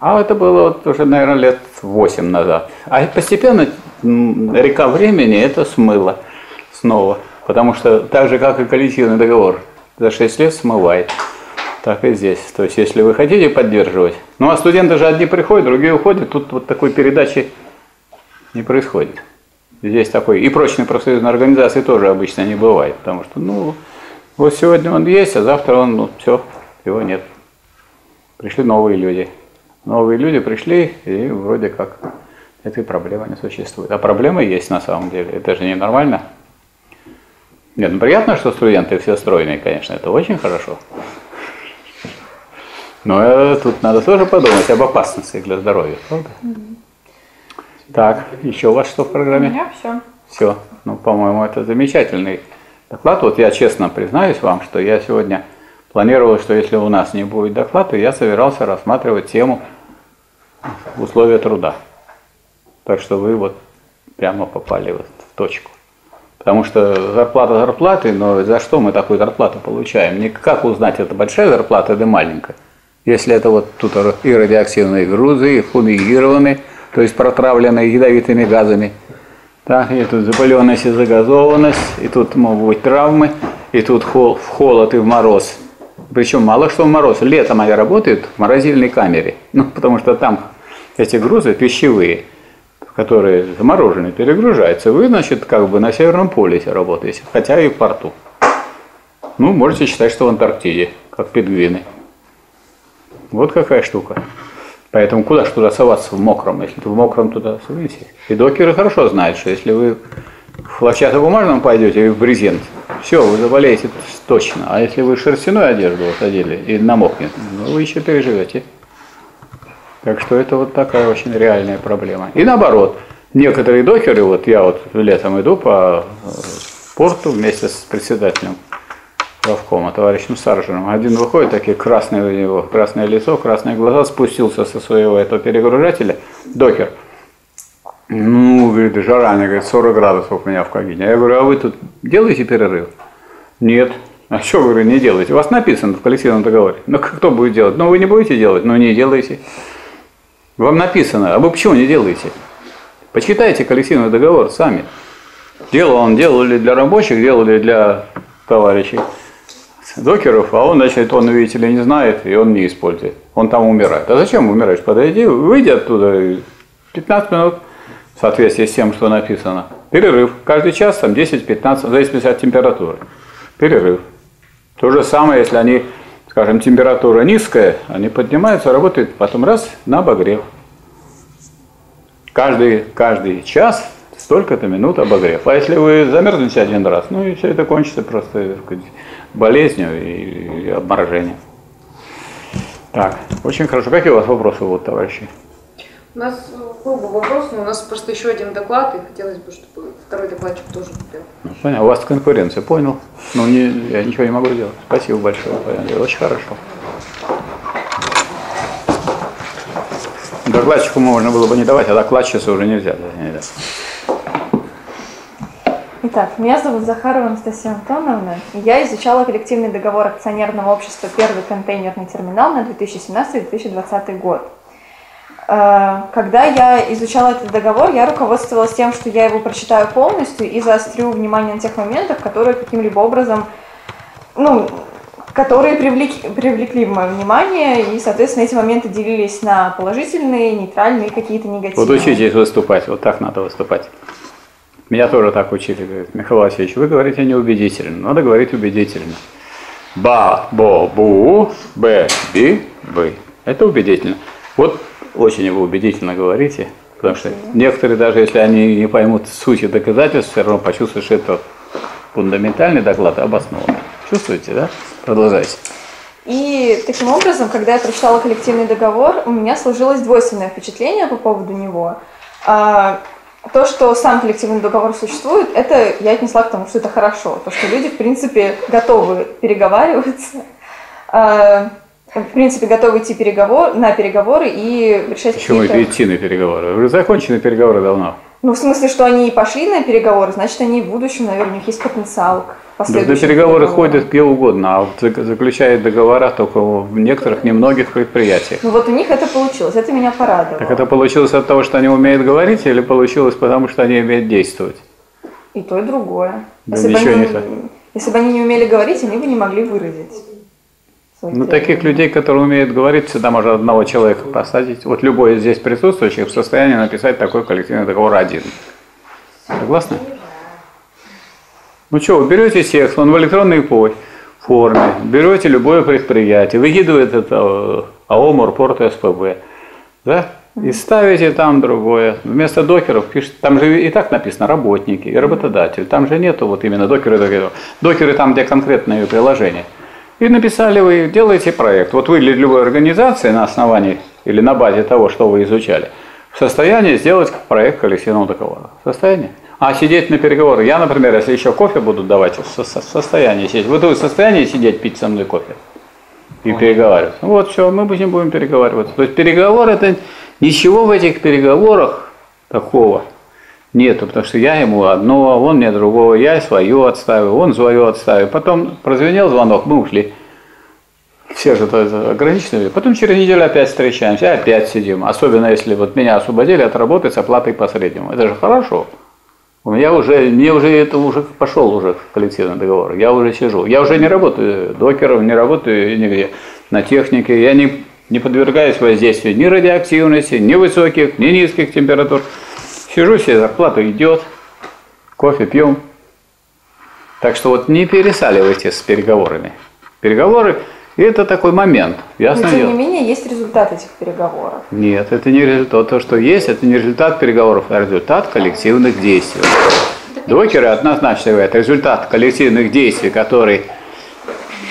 А это было вот уже, наверное, лет 8 назад. А постепенно река времени это смыло снова. Потому что так же, как и коллективный договор, за 6 лет смывает. Так и здесь. То есть, если вы хотите поддерживать. Ну, а студенты же одни приходят, другие уходят. Тут вот такой передачи не происходит. Здесь такой. И прочной профсоюзной организации тоже обычно не бывает. Потому что, ну, вот сегодня он есть, а завтра он, ну, все, его нет. Пришли новые люди. Новые люди пришли, и вроде как этой проблемы не существует. А проблемы есть на самом деле. Это же ненормально. Нет, ну приятно, что студенты все стройные, конечно, это очень хорошо. Но э, тут надо тоже подумать об опасности для здоровья, правда? Так, еще у вас что в У программе? меня все. Все. Ну, по-моему, это замечательный доклад. Вот я честно признаюсь вам, что я сегодня планировал, что если у нас не будет доклада, я собирался рассматривать тему условия труда. Так что вы вот прямо попали вот в точку. Потому что зарплата зарплаты, но за что мы такую зарплату получаем? Не как узнать, это большая зарплата или маленькая? Если это вот тут и радиоактивные грузы, и фумигированные, то есть протравленные ядовитыми газами, так, и тут запыленность и загазованность, и тут могут быть травмы, и тут в холод и в мороз. Причем мало что в мороз. Летом они работают в морозильной камере. Ну, потому что там эти грузы пищевые, которые заморожены, перегружаются. Вы, значит, как бы на Северном полюсе работаете, хотя и в порту. Ну, можете считать, что в Антарктиде, как пингвины. Вот какая штука. Поэтому куда ж туда соваться в мокром, если ты в мокром туда соваете? И докеры хорошо знают, что если вы в хлопчатобумажном пойдете в брезент, все, вы заболеете точно. А если вы шерстяную одежду вот одели и намокнет, ну, вы еще переживете. Так что это вот такая очень реальная проблема. И наоборот, некоторые докеры, вот я вот летом иду по э, порту вместе с председателем главкома, товарищем Саржином. Один выходит, такие красные у него, красное лицо, красные глаза, спустился со своего этого перегружателя, докер. Ну, говорит, жара, мне говорит, 40 градусов у меня в кабине. Я говорю, а вы тут делаете перерыв? Нет. А что, говорю, не делаете? У вас написано в коллективном договоре. Ну, кто будет делать? Ну, вы не будете делать? Ну, не делайте. Вам написано. А вы почему не делаете? Почитайте коллективный договор сами. Дело он делали для рабочих, делали для товарищей докеров, а он, значит, он, видите ли, не знает, и он не использует. Он там умирает. А зачем умираешь? Подойди, выйди оттуда, и 15 минут в соответствии с тем, что написано. Перерыв. Каждый час там 10-15, в зависимости от температуры. Перерыв. То же самое, если они, скажем, температура низкая, они поднимаются, работают, потом раз на обогрев. Каждый, каждый час столько-то минут обогрев. А если вы замерзнете один раз, ну и все это кончится просто болезнью и, и обморожением. Так, очень хорошо. Какие у вас вопросы будут, товарищи? У нас э, был бы вопрос, но у нас просто еще один доклад, и хотелось бы, чтобы второй докладчик тоже был. Ну, Понятно, у вас конкуренция, понял? Ну, не, я ничего не могу сделать. Спасибо большое, Павел. Очень хорошо. Докладчику можно было бы не давать, а докладчице уже нельзя. нельзя. Итак, меня зовут Захарова Анастасия Антоновна. и Я изучала коллективный договор акционерного общества «Первый контейнерный терминал» на 2017-2020 год. Э, Когда я изучала этот договор, я руководствовалась тем, что я его прочитаю полностью и заострю внимание на тех моментах, которые каким-либо образом ну, которые привлекли, привлекли мое внимание, и, соответственно, эти моменты делились на положительные, нейтральные, какие-то негативные. Вот учитесь выступать, вот так надо выступать. Меня тоже так учили, говорит, Михаил Васильевич, вы говорите неубедительно, надо говорить убедительно. Ба, бо, бу, б, би, бы. Это убедительно. Вот очень вы убедительно говорите, потому что некоторые, даже если они не поймут сути доказательств, все равно почувствуют, что это фундаментальный доклад обоснованный. Чувствуете, да? Продолжайте. И таким образом, когда я прочитала коллективный договор, у меня сложилось двойственное впечатление по поводу него. А, то, что сам коллективный договор существует, это я отнесла к тому, что это хорошо. То, что люди, в принципе, готовы переговариваться, а, в принципе, готовы идти переговор, на переговоры и решать Почему какие-то... идти на переговоры? Уже закончены переговоры давно. Ну, в смысле, что они и пошли на переговоры, значит, они в будущем, наверное, у них есть потенциал к Да, последующим переговоры переговорам. ходят где угодно, а вот зак- заключают договора только в некоторых немногих предприятиях. Ну, вот у них это получилось, это меня порадовало. Так это получилось от того, что они умеют говорить, или получилось потому, что они умеют действовать? И то, и другое. Да если, бы они, не если бы они не умели говорить, они бы не могли выразить. Ну, таких людей, которые умеют говорить, сюда можно одного человека посадить. Вот любой из здесь присутствующих в состоянии написать такой коллективный договор один. Согласны? Ну что, вы берете текст, он в электронной форме, берете любое предприятие, выкидывает это э, АО Морпорт СПБ, да, и ставите там другое. Вместо докеров пишете, там же и так написано работники и работодатель, там же нету вот именно докеры, докеры, докеры там, где конкретные приложения. И написали вы, делаете проект. Вот вы для любой организации на основании или на базе того, что вы изучали, в состоянии сделать проект коллективного договора. В состоянии? А сидеть на переговоры. Я, например, если еще кофе буду давать, в со- со- состоянии сидеть. Вы в состоянии сидеть, пить со мной кофе? И переговариваться. Ну Вот все, мы будем будем переговариваться. То есть переговор это ничего в этих переговорах такого нету, потому что я ему одно, он мне другого, я свое отставил, он свое отставил. Потом прозвенел звонок, мы ушли. Все же это- ограничены. Потом через неделю опять встречаемся, опять сидим. Особенно если вот меня освободили от работы с оплатой по среднему. Это же хорошо. У меня уже, мне уже это уже пошел уже коллективный договор. Я уже сижу. Я уже не работаю докером, не работаю нигде на технике. Я не, не подвергаюсь воздействию ни радиоактивности, ни высоких, ни низких температур. Сижу себе, зарплата идет, кофе пьем. Так что вот не пересаливайте с переговорами. Переговоры – это такой момент. Но, Ясно тем дело? не менее, есть результат этих переговоров. Нет, это не результат. То, что есть, это не результат переговоров, а результат коллективных действий. Докеры однозначно говорят, результат коллективных действий, которые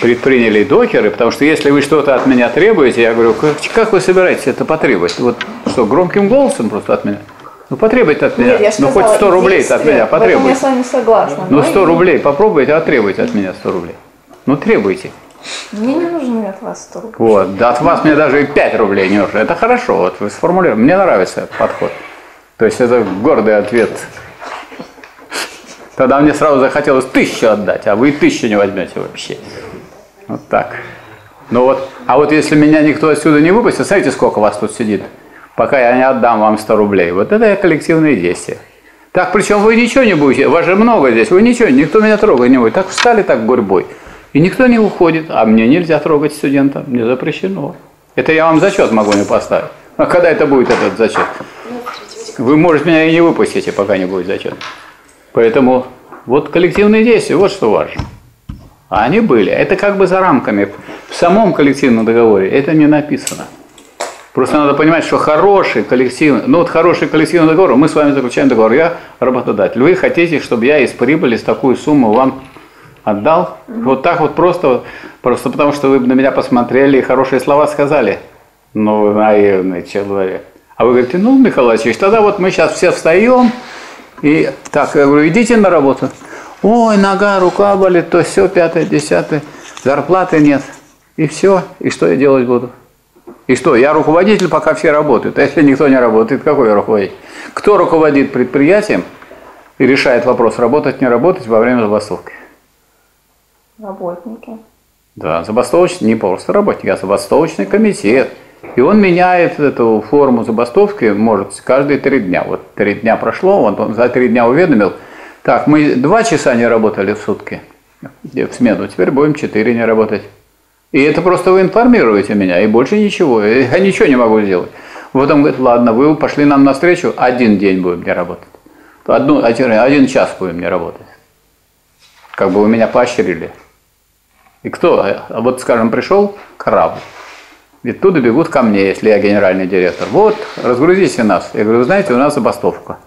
предприняли докеры, потому что если вы что-то от меня требуете, я говорю, как, как вы собираетесь это потребовать? Вот что, громким голосом просто от меня? Ну потребуйте от меня. Нет, я же ну хоть сказала, 100 рублей от меня потребуйте. я с вами согласна. Ну но 100 и рублей попробуйте, а требуйте от меня 100 рублей. Ну требуйте. Мне не нужны от вас 100 рублей. Вот, да от вас мне даже и 5 рублей не нужно. Это хорошо, вот вы сформулировали. Мне нравится этот подход. То есть это гордый ответ. Тогда мне сразу захотелось тысячу отдать, а вы и тысячу не возьмете вообще. Вот так. Ну вот, а вот если меня никто отсюда не выпустит, смотрите, сколько вас тут сидит, пока я не отдам вам 100 рублей. Вот это коллективные действия. Так, причем вы ничего не будете, вас же много здесь, вы ничего, никто меня трогать не будет. Так встали так гурьбой. И никто не уходит, а мне нельзя трогать студента, мне запрещено. Это я вам зачет могу не поставить. А когда это будет этот зачет? Вы, может, меня и не выпустите, пока не будет зачет. Поэтому вот коллективные действия, вот что важно. А они были. Это как бы за рамками. В самом коллективном договоре это не написано. Просто надо понимать, что хороший коллективный, ну вот хороший коллективный договор, мы с вами заключаем договор, я работодатель. Вы хотите, чтобы я из прибыли с такую сумму вам отдал? Вот так вот просто, просто потому что вы на меня посмотрели и хорошие слова сказали. Ну, наивный человек. А вы говорите, ну, Михаил Васильевич, тогда вот мы сейчас все встаем, и так, я говорю, идите на работу. Ой, нога, рука болит, то все, пятое, десятое, зарплаты нет. И все, и что я делать буду? И что, я руководитель, пока все работают. А если никто не работает, какой я руководитель? Кто руководит предприятием и решает вопрос, работать, не работать во время забастовки? Работники. Да, забастовочный, не просто работник, а забастовочный комитет. И он меняет эту форму забастовки, может, каждые три дня. Вот три дня прошло, он, он за три дня уведомил. Так, мы два часа не работали в сутки в смену, теперь будем четыре не работать. И это просто вы информируете меня, и больше ничего. Я ничего не могу сделать. Потом говорит, ладно, вы пошли нам навстречу, один день будем не работать. Одну, один, один час будем не работать. Как бы вы меня поощрили. И кто? А вот, скажем, пришел корабль. И оттуда бегут ко мне, если я генеральный директор. Вот, разгрузите нас. Я говорю, вы знаете, у нас забастовка.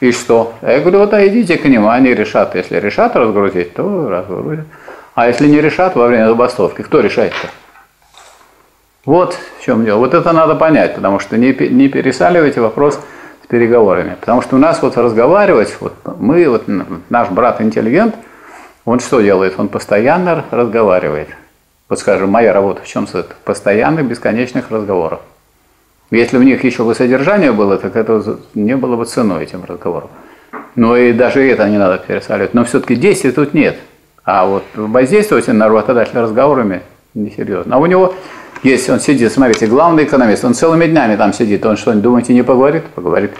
И что? Я говорю, вот а идите к ним, они решат. Если решат разгрузить, то разгрузят. А если не решат во время забастовки, кто решает-то? Вот в чем дело. Вот это надо понять, потому что не, не пересаливайте вопрос с переговорами. Потому что у нас вот разговаривать, вот мы, вот наш брат-интеллигент, он что делает? Он постоянно разговаривает. Вот скажем, моя работа в чем состоит? Постоянных бесконечных разговоров. Если у них еще бы содержание было, так это не было бы ценой этим разговорам. Но и даже это не надо пересаливать. Но все-таки действий тут нет. А вот воздействовать на работодателя разговорами несерьезно. А у него есть, он сидит, смотрите, главный экономист, он целыми днями там сидит, он что, думаете, не поговорит? Поговорит.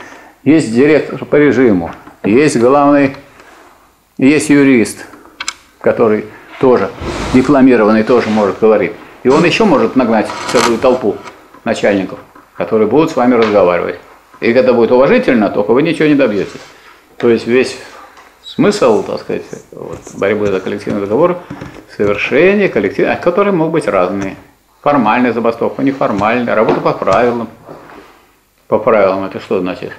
Есть директор по режиму, есть главный, есть юрист, который тоже дипломированный, тоже может говорить. И он еще может нагнать целую толпу начальников, которые будут с вами разговаривать. И это будет уважительно, только вы ничего не добьетесь. То есть весь смысл, так сказать, вот, борьбы за коллективный договор в совершении коллектива, которые могут быть разные. Формальная забастовка, неформальная, работа по правилам. По правилам это что значит?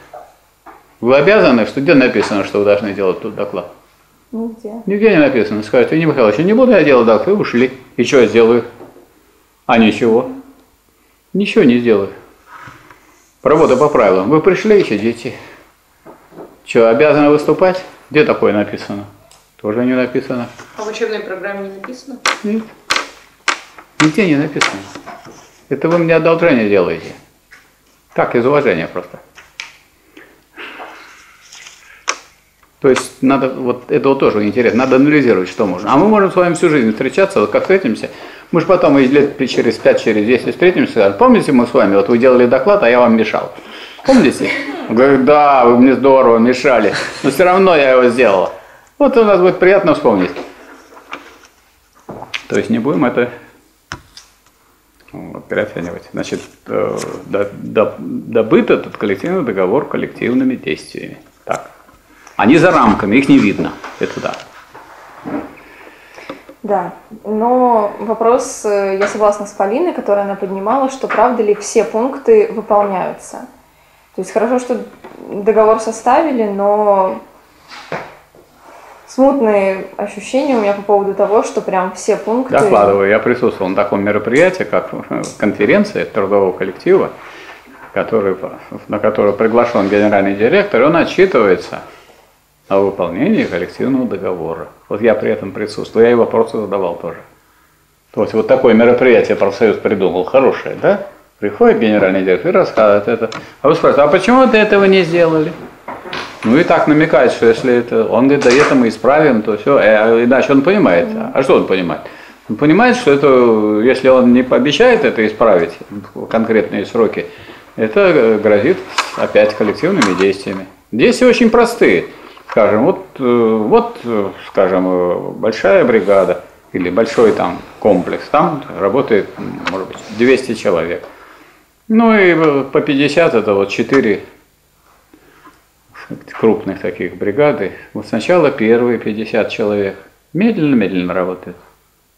Вы обязаны, что где написано, что вы должны делать тут доклад? Нигде. Нигде не написано. Скажете, Евгений Михайлович, не буду я делать доклад, вы ушли. И что я сделаю? А ничего. Ничего не сделаю. Работа по правилам. Вы пришли и сидите. Что, обязаны выступать? Где такое написано? Тоже не написано. А в учебной программе не написано? Нет. Нигде не написано. Это вы мне одолжение делаете. Так, из уважения просто. То есть надо, вот это вот тоже интересно, надо анализировать, что можно. А мы можем с вами всю жизнь встречаться, вот как встретимся. Мы же потом лет через 5, через 10 встретимся, помните мы с вами, вот вы делали доклад, а я вам мешал. Помните? Он говорит, да, вы мне здорово мешали, но все равно я его сделала. Вот у нас будет приятно вспомнить. То есть не будем это вот, переоценивать. Значит, э, до, до, добыт этот коллективный договор коллективными действиями. Так. Они за рамками, их не видно. Это да. Да, но вопрос, э, я согласна с Полиной, которая она поднимала, что правда ли все пункты выполняются. То есть хорошо, что договор составили, но смутные ощущения у меня по поводу того, что прям все пункты... Докладываю, я присутствовал на таком мероприятии, как конференция трудового коллектива, который, на которую приглашен генеральный директор, и он отчитывается о выполнении коллективного договора. Вот я при этом присутствовал, я и вопросы задавал тоже. То есть вот такое мероприятие профсоюз придумал, хорошее, да? Приходит генеральный директор и рассказывает это. А вы спрашиваете, а почему вы этого не сделали? Ну и так намекает, что если это, он говорит, да это мы исправим, то все, а иначе он понимает. А что он понимает? Он понимает, что это, если он не пообещает это исправить в конкретные сроки, это грозит опять коллективными действиями. Действия очень простые. Скажем, вот, вот, скажем, большая бригада или большой там комплекс, там работает, может быть, 200 человек. Ну и по 50 это вот 4 крупных таких бригады, вот сначала первые 50 человек медленно-медленно работают.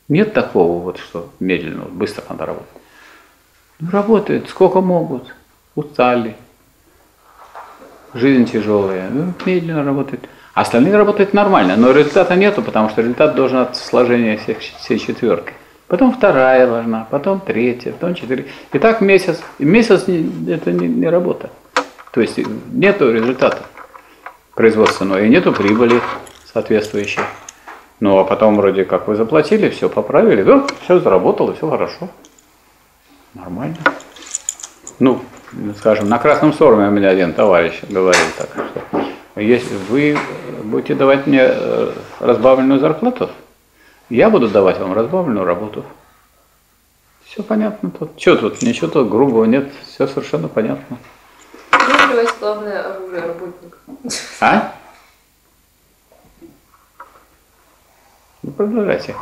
Нет такого вот, что медленно, вот быстро надо работать. Ну, работают, сколько могут, устали, жизнь тяжелая, ну, медленно работают. Остальные работают нормально, но результата нету, потому что результат должен от сложения всех, всей четверки. Потом вторая должна, потом третья, потом четыре. И так месяц. Месяц это не, не работа. То есть нету результата производственного, и нету прибыли соответствующей. Ну, а потом вроде как вы заплатили, все поправили, да, все заработало, все хорошо. Нормально. Ну, скажем, на Красном Сорме у меня один товарищ говорил так, что если вы будете давать мне э, разбавленную зарплату, я буду давать вам разбавленную работу. Все понятно тут. Что тут? Ничего тут грубого нет, все совершенно понятно. Выигрывать главное оружие работника. А? Ну, продолжайте.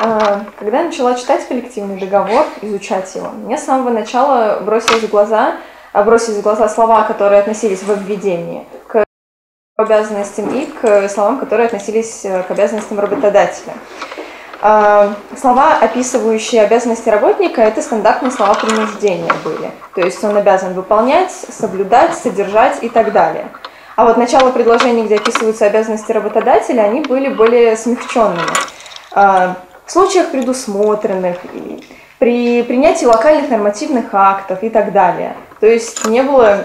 А, Когда я начала читать коллективный договор, изучать его, мне с самого начала бросилось в глаза, а, бросились в глаза слова, которые относились в обведении обязанностям и к словам, которые относились э, к обязанностям работодателя. А, Слова, описывающие обязанности работника, это стандартные слова принуждения были. То есть он обязан выполнять, соблюдать, содержать и так далее. А вот начало предложений, где описываются обязанности работодателя, они были более смягченными. А, В случаях предусмотренных, при принятии локальных нормативных актов и так далее. То есть не было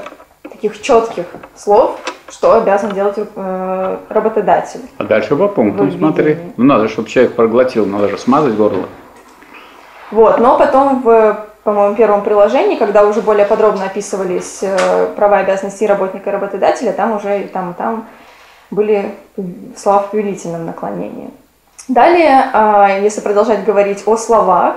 таких четких слов, что обязан делать э, работодатель. А дальше по пунктам смотри. Ну надо, чтобы человек проглотил, надо же смазать горло. Вот, но потом в, по-моему, первом приложении, когда уже более подробно описывались э, права и обязанности работника и работодателя, там уже и там, и там были слова в повелительном наклонении. Далее, а, если продолжать говорить о словах,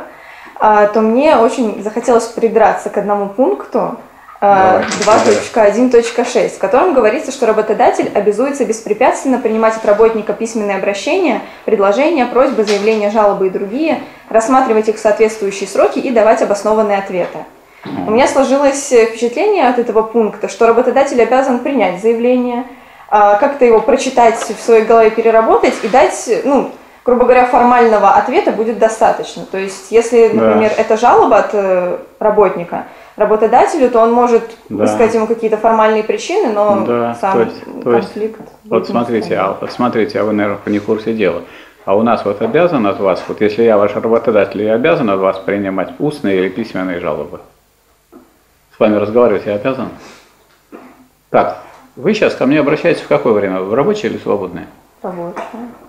а, то мне очень захотелось придраться к одному пункту. 2.1.6, в котором говорится, что работодатель обязуется беспрепятственно принимать от работника письменные обращения, предложения, просьбы, заявления, жалобы и другие, рассматривать их в соответствующие сроки и давать обоснованные ответы. У меня сложилось впечатление от этого пункта, что работодатель обязан принять заявление, а, как-то его прочитать в своей голове, переработать и дать, ну, грубо говоря, формального ответа будет достаточно. То есть, если, Да. например, это жалоба от э, работника работодателю, то он может Да. искать ему какие-то формальные причины, но Да, сам то есть- то есть конфликт. Вот смотрите, а вот смотрите, а вы, наверное, не в курсе дела. А у нас вот обязан от вас, вот если я ваш работодатель, я обязан от вас принимать устные или письменные жалобы. С вами разговаривать я обязан. Так, вы сейчас ко мне обращаетесь в какое время? В рабочее или свободное? рабочее.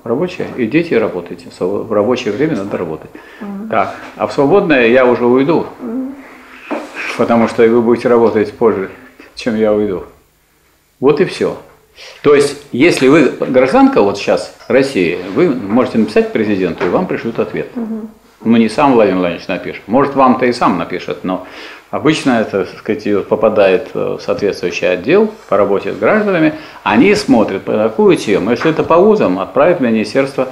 Рабочее? Идите и работайте. В рабочее время надо работать. Так, а в свободное я уже уйду. Потому что вы будете работать позже, чем я уйду. Вот и все. То есть, если вы гражданка вот сейчас России, вы можете написать президенту, и вам пришлют ответ. Ну, не сам Владимир Владимирович напишет. Может, вам-то и сам напишет, но обычно это, так сказать, попадает в соответствующий отдел по работе с гражданами. Они смотрят по такую тему. Если это по вузам, отправят в Министерство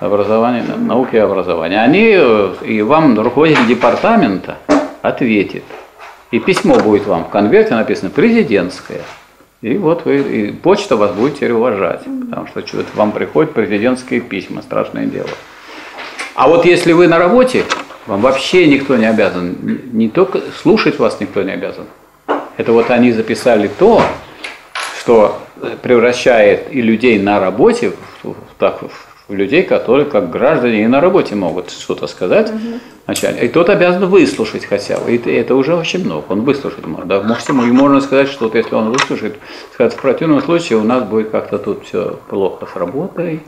образования, науки и образования. Они э, и вам руководитель департамента ответит. И письмо будет вам в конверте написано президентское. И вот вы, и почта вас будет теперь уважать, потому что что-то вам приходят президентские письма, страшное дело. А вот если вы на работе, вам вообще никто не обязан, не только слушать вас никто не обязан. Это вот они записали то, что превращает и людей на работе так, в людей, которые как граждане и на работе могут что-то сказать начальник. И тот обязан выслушать хотя бы. И это- уже очень много. Он выслушать может. Да, и можно сказать, что вот если он выслушает, сказать, в противном случае у нас будет как-то тут все плохо с работой.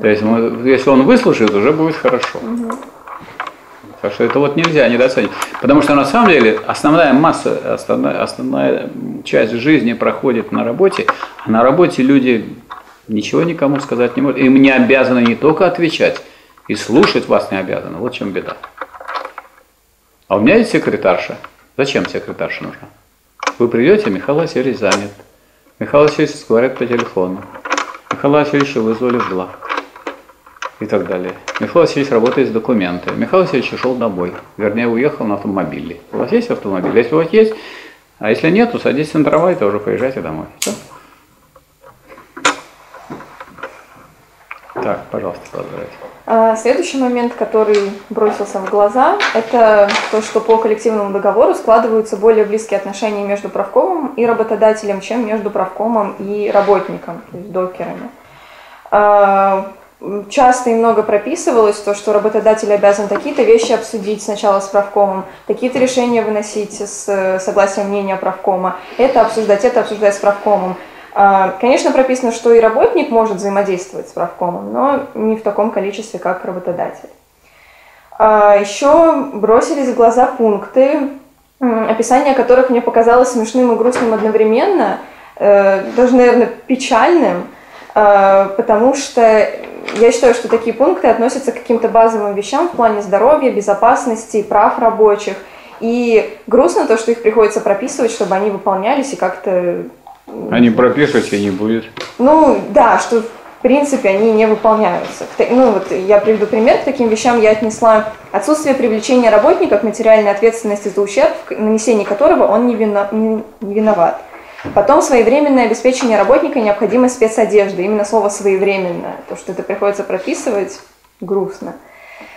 То есть, мы- если он выслушает, уже будет хорошо. Так что это вот нельзя недооценить. Потому что на самом деле основная масса, основная, основная часть жизни проходит на работе, а на работе люди ничего никому сказать не могут. Им не обязаны не только отвечать, и слушать вас не обязаны. Вот в чем беда. А у меня есть секретарша. Зачем секретарша нужна? Вы придете, Михаил Васильевич занят. Михаил Васильевич говорит по телефону. Михаил Васильевич вызвали в главк и так далее. Михаил Васильевич работает с документами. Михаил Васильевич ушел домой, вернее, уехал на автомобиле. У вас есть автомобиль? Если у вас есть, а если нет, то садитесь на трамвай, то уже поезжайте домой. Всё. Так, пожалуйста, продолжайте. А, Следующий момент, который бросился в глаза, это то, что по коллективному договору складываются более близкие отношения между правкомом и работодателем, чем между правкомом и работником, то есть докерами. А, Часто и много прописывалось то, что работодатель обязан такие-то вещи обсудить сначала с правкомом, такие-то решения выносить с э, согласия мнения правкома, это обсуждать, это обсуждать с правкомом. А, Конечно, прописано, что и работник может взаимодействовать с правкомом, но не в таком количестве, как работодатель. А, Еще бросились в глаза пункты, описание которых мне показалось смешным и грустным одновременно, э, даже, наверное, печальным, э, потому что я считаю, что такие пункты относятся к каким-то базовым вещам в плане здоровья, безопасности, прав рабочих. И грустно то, что их приходится прописывать, чтобы они выполнялись и как-то А не пропишете, не будет. ну, да, что в принципе, они не выполняются. Ну, вот я приведу пример. К таким вещам я отнесла отсутствие привлечения работника к материальной ответственности за ущерб, в нанесении которого он не, вино- не- не виноват. Потом своевременное обеспечение работника необходимой спецодежды. Именно слово «своевременное», то, что это приходится прописывать, грустно.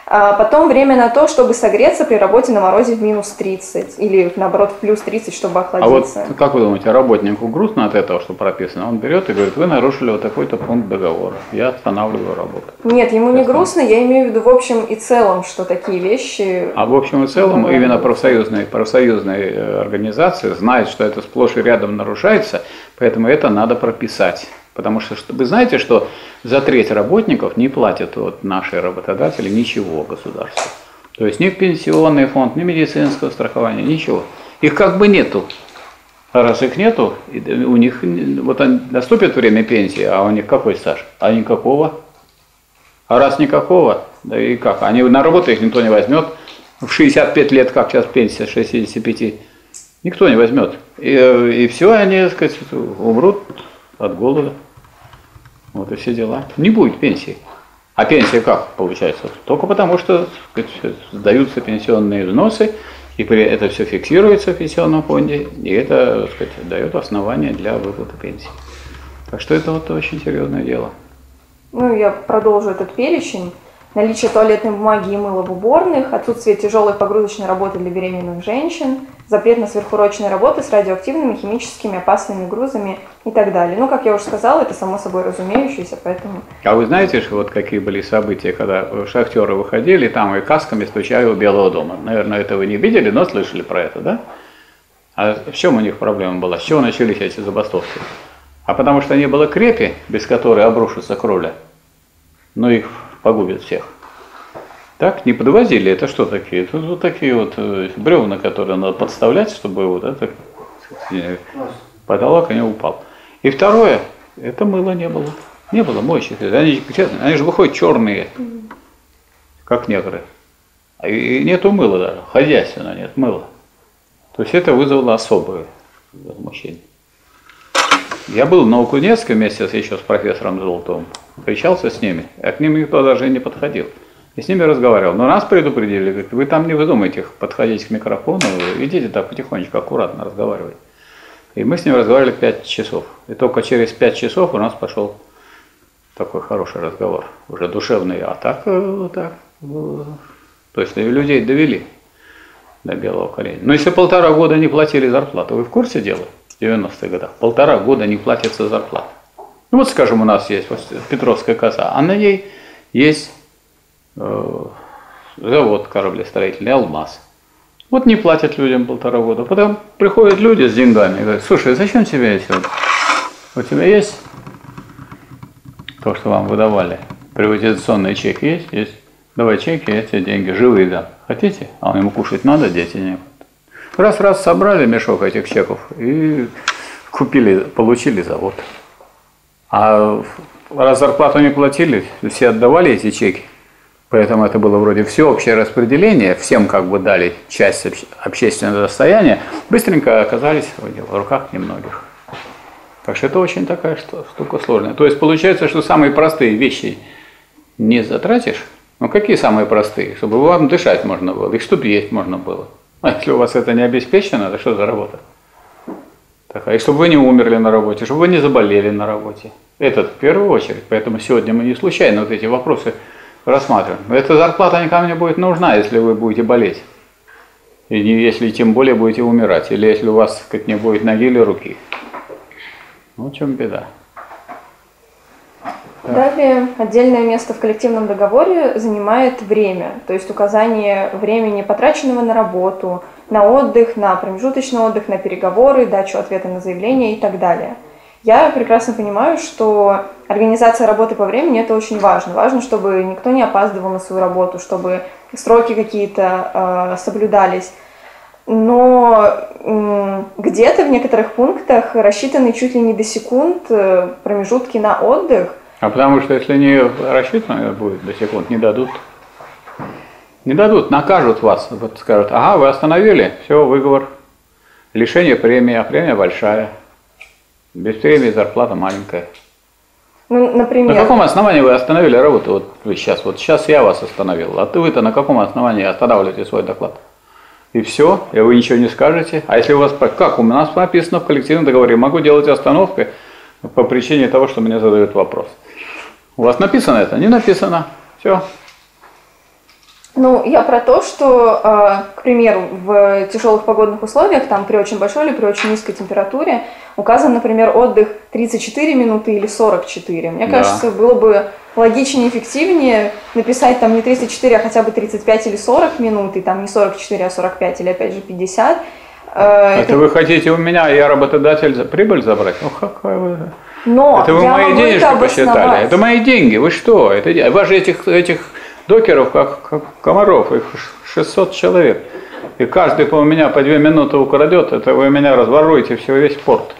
А потом время на то, чтобы согреться при работе на морозе в минус 30 или наоборот в плюс 30, чтобы А вот охладиться. как вы думаете, работнику грустно от этого, что прописано? Он берет и говорит, вы нарушили вот такой-то пункт договора. Я останавливаю работу. Нет, ему не грустно, я имею в виду в общем и целом, что такие вещи... А в общем и целом Ну, именно да. профсоюзные, профсоюзные э, организации знают, что это сплошь и рядом нарушается, поэтому это надо прописать. Потому что вы знаете, что за треть работников не платят вот наши работодатели ничего государству. То есть ни пенсионный фонд, ни медицинского страхования, ничего. Их как бы нету. А раз их нету, у них вот наступит время пенсии, а у них какой стаж? А никакого. А раз никакого, да и как? Они на работу их никто не возьмет. В 65 лет, как сейчас пенсия, 65, никто не возьмет. И, э, и все, они, так сказать, умрут от голода. Вот и все дела. Не будет пенсии. А пенсия как получается? Только потому, что сказать, сдаются пенсионные взносы, и это все фиксируется в пенсионном фонде, и это так сказать, дает основание для выплаты пенсии. Так что это вот очень серьезное дело. Ну, я продолжу этот перечень. Наличие туалетной бумаги и мыла в уборных, отсутствие тяжелой погрузочной работы для беременных женщин, запрет на сверхурочные работы с радиоактивными, химическими, опасными грузами и так далее. Ну, как я уже сказала, это само собой разумеющееся, поэтому... А вы знаете, что вот какие были события, когда шахтеры выходили там и касками стучали у Белого дома? Наверное, это вы не видели, но слышали про это, да? А в чем у них проблема была? С чего начались эти забастовки? А потому что не было крепи, без которой обрушится кровля. Ну, их погубит всех. Так, не подвозили. Это что такие? Тут вот такие вот э, бревна, которые надо подставлять, чтобы вот это э, потолок не упал. И второе, это мыла не было. Не было мойщиков. Они, они же выходят черные, как негры. А И нету мыла даже, хозяйственно нет мыла. То есть это вызвало особое возмущение. Я был в Новокузнецке вместе еще с профессором Золотовым, встречался с ними, а к ним никто даже не подходил. И с ними разговаривал. Но нас предупредили, говорит, вы там не вздумайте подходить к микрофону, идите так потихонечку, аккуратно разговаривать. И мы с ним разговаривали 5 часов. И только через 5 часов у нас пошел такой хороший разговор, уже душевный. А так, э, так, э, то есть людей довели до белого коленя. Но если полтора года не платили зарплату, вы в курсе дела? В 90-х годах. Полтора года не платится зарплата. Ну вот, скажем, у нас есть Петровская коса, а на ней есть э, завод кораблестроительный «Алмаз». Вот не платят людям полтора года. Потом приходят люди с деньгами и говорят, слушай, зачем тебе эти вот? У тебя есть то, что вам выдавали? Приватизационные чеки есть? Есть. Давай чеки, тебе деньги живые дам. Хотите? А он ему кушать надо, дети не. Раз-раз собрали мешок этих чеков и купили, получили завод. А раз зарплату не платили, все отдавали эти чеки. Поэтому это было вроде всеобщее распределение, всем как бы дали часть обще- общественного достояния, быстренько оказались в руках немногих. Так что это очень такая штука сложная. То есть получается, что самые простые вещи не затратишь. Ну какие самые простые? Чтобы вам дышать можно было, и чтобы есть можно было. А если у вас это не обеспечено, то что за работа? Такая, и чтобы вы не умерли на работе, чтобы вы не заболели на работе. Это в первую очередь. Поэтому сегодня мы не случайно вот эти вопросы рассматриваем. Эта зарплата никому не будет нужна, если вы будете болеть. И не, если тем более будете умирать. Или если у вас так сказать, не будет ноги или руки. Ну, в чем беда. Далее отдельное место в коллективном договоре занимает время, то есть указание времени, потраченного на работу, на отдых, на промежуточный отдых, на переговоры, дачу ответа на заявление и так далее. Я прекрасно понимаю, что организация работы по времени это очень важно. Важно, чтобы никто не опаздывал на свою работу, чтобы сроки какие-то э, соблюдались. Но м, где-то в некоторых пунктах рассчитаны чуть ли не до секунд э, промежутки на отдых, А потому что если не рассчитано будет до секунд, не дадут. Не дадут, накажут вас. Вот скажут, ага, вы остановили, все, выговор. Лишение премии, а премия большая. Без премии зарплата маленькая. Ну, На например, каком основании вы остановили работу? Вот вы сейчас, вот сейчас я вас остановил, а ты вы-то на каком основании останавливаете свой доклад? И все, и вы ничего не скажете. А если у вас, как у нас написано в коллективном договоре, могу делать остановку по причине того, что мне задают вопрос. У вас написано это? Не написано. Все. Ну, я про то, что, э, к примеру, в тяжелых погодных условиях, там при очень большой или при очень низкой температуре, указан, например, отдых 34 минуты или 44. Мне Да. кажется, было бы логичнее, эффективнее написать там не 34, а хотя бы 35 или 40 минут, и там не 44, а 45 или опять же 50. Э, Это вы хотите у меня, я работодатель, за прибыль забрать? Ну, какая вы... Но Это вы мои денежки это посчитали. обосновать. Это мои деньги. Вы что? Это, вас же этих, этих докеров, как, как комаров, их ш- 600 человек. И каждый у меня по две минуты украдет, это вы меня разворуете все, весь порт.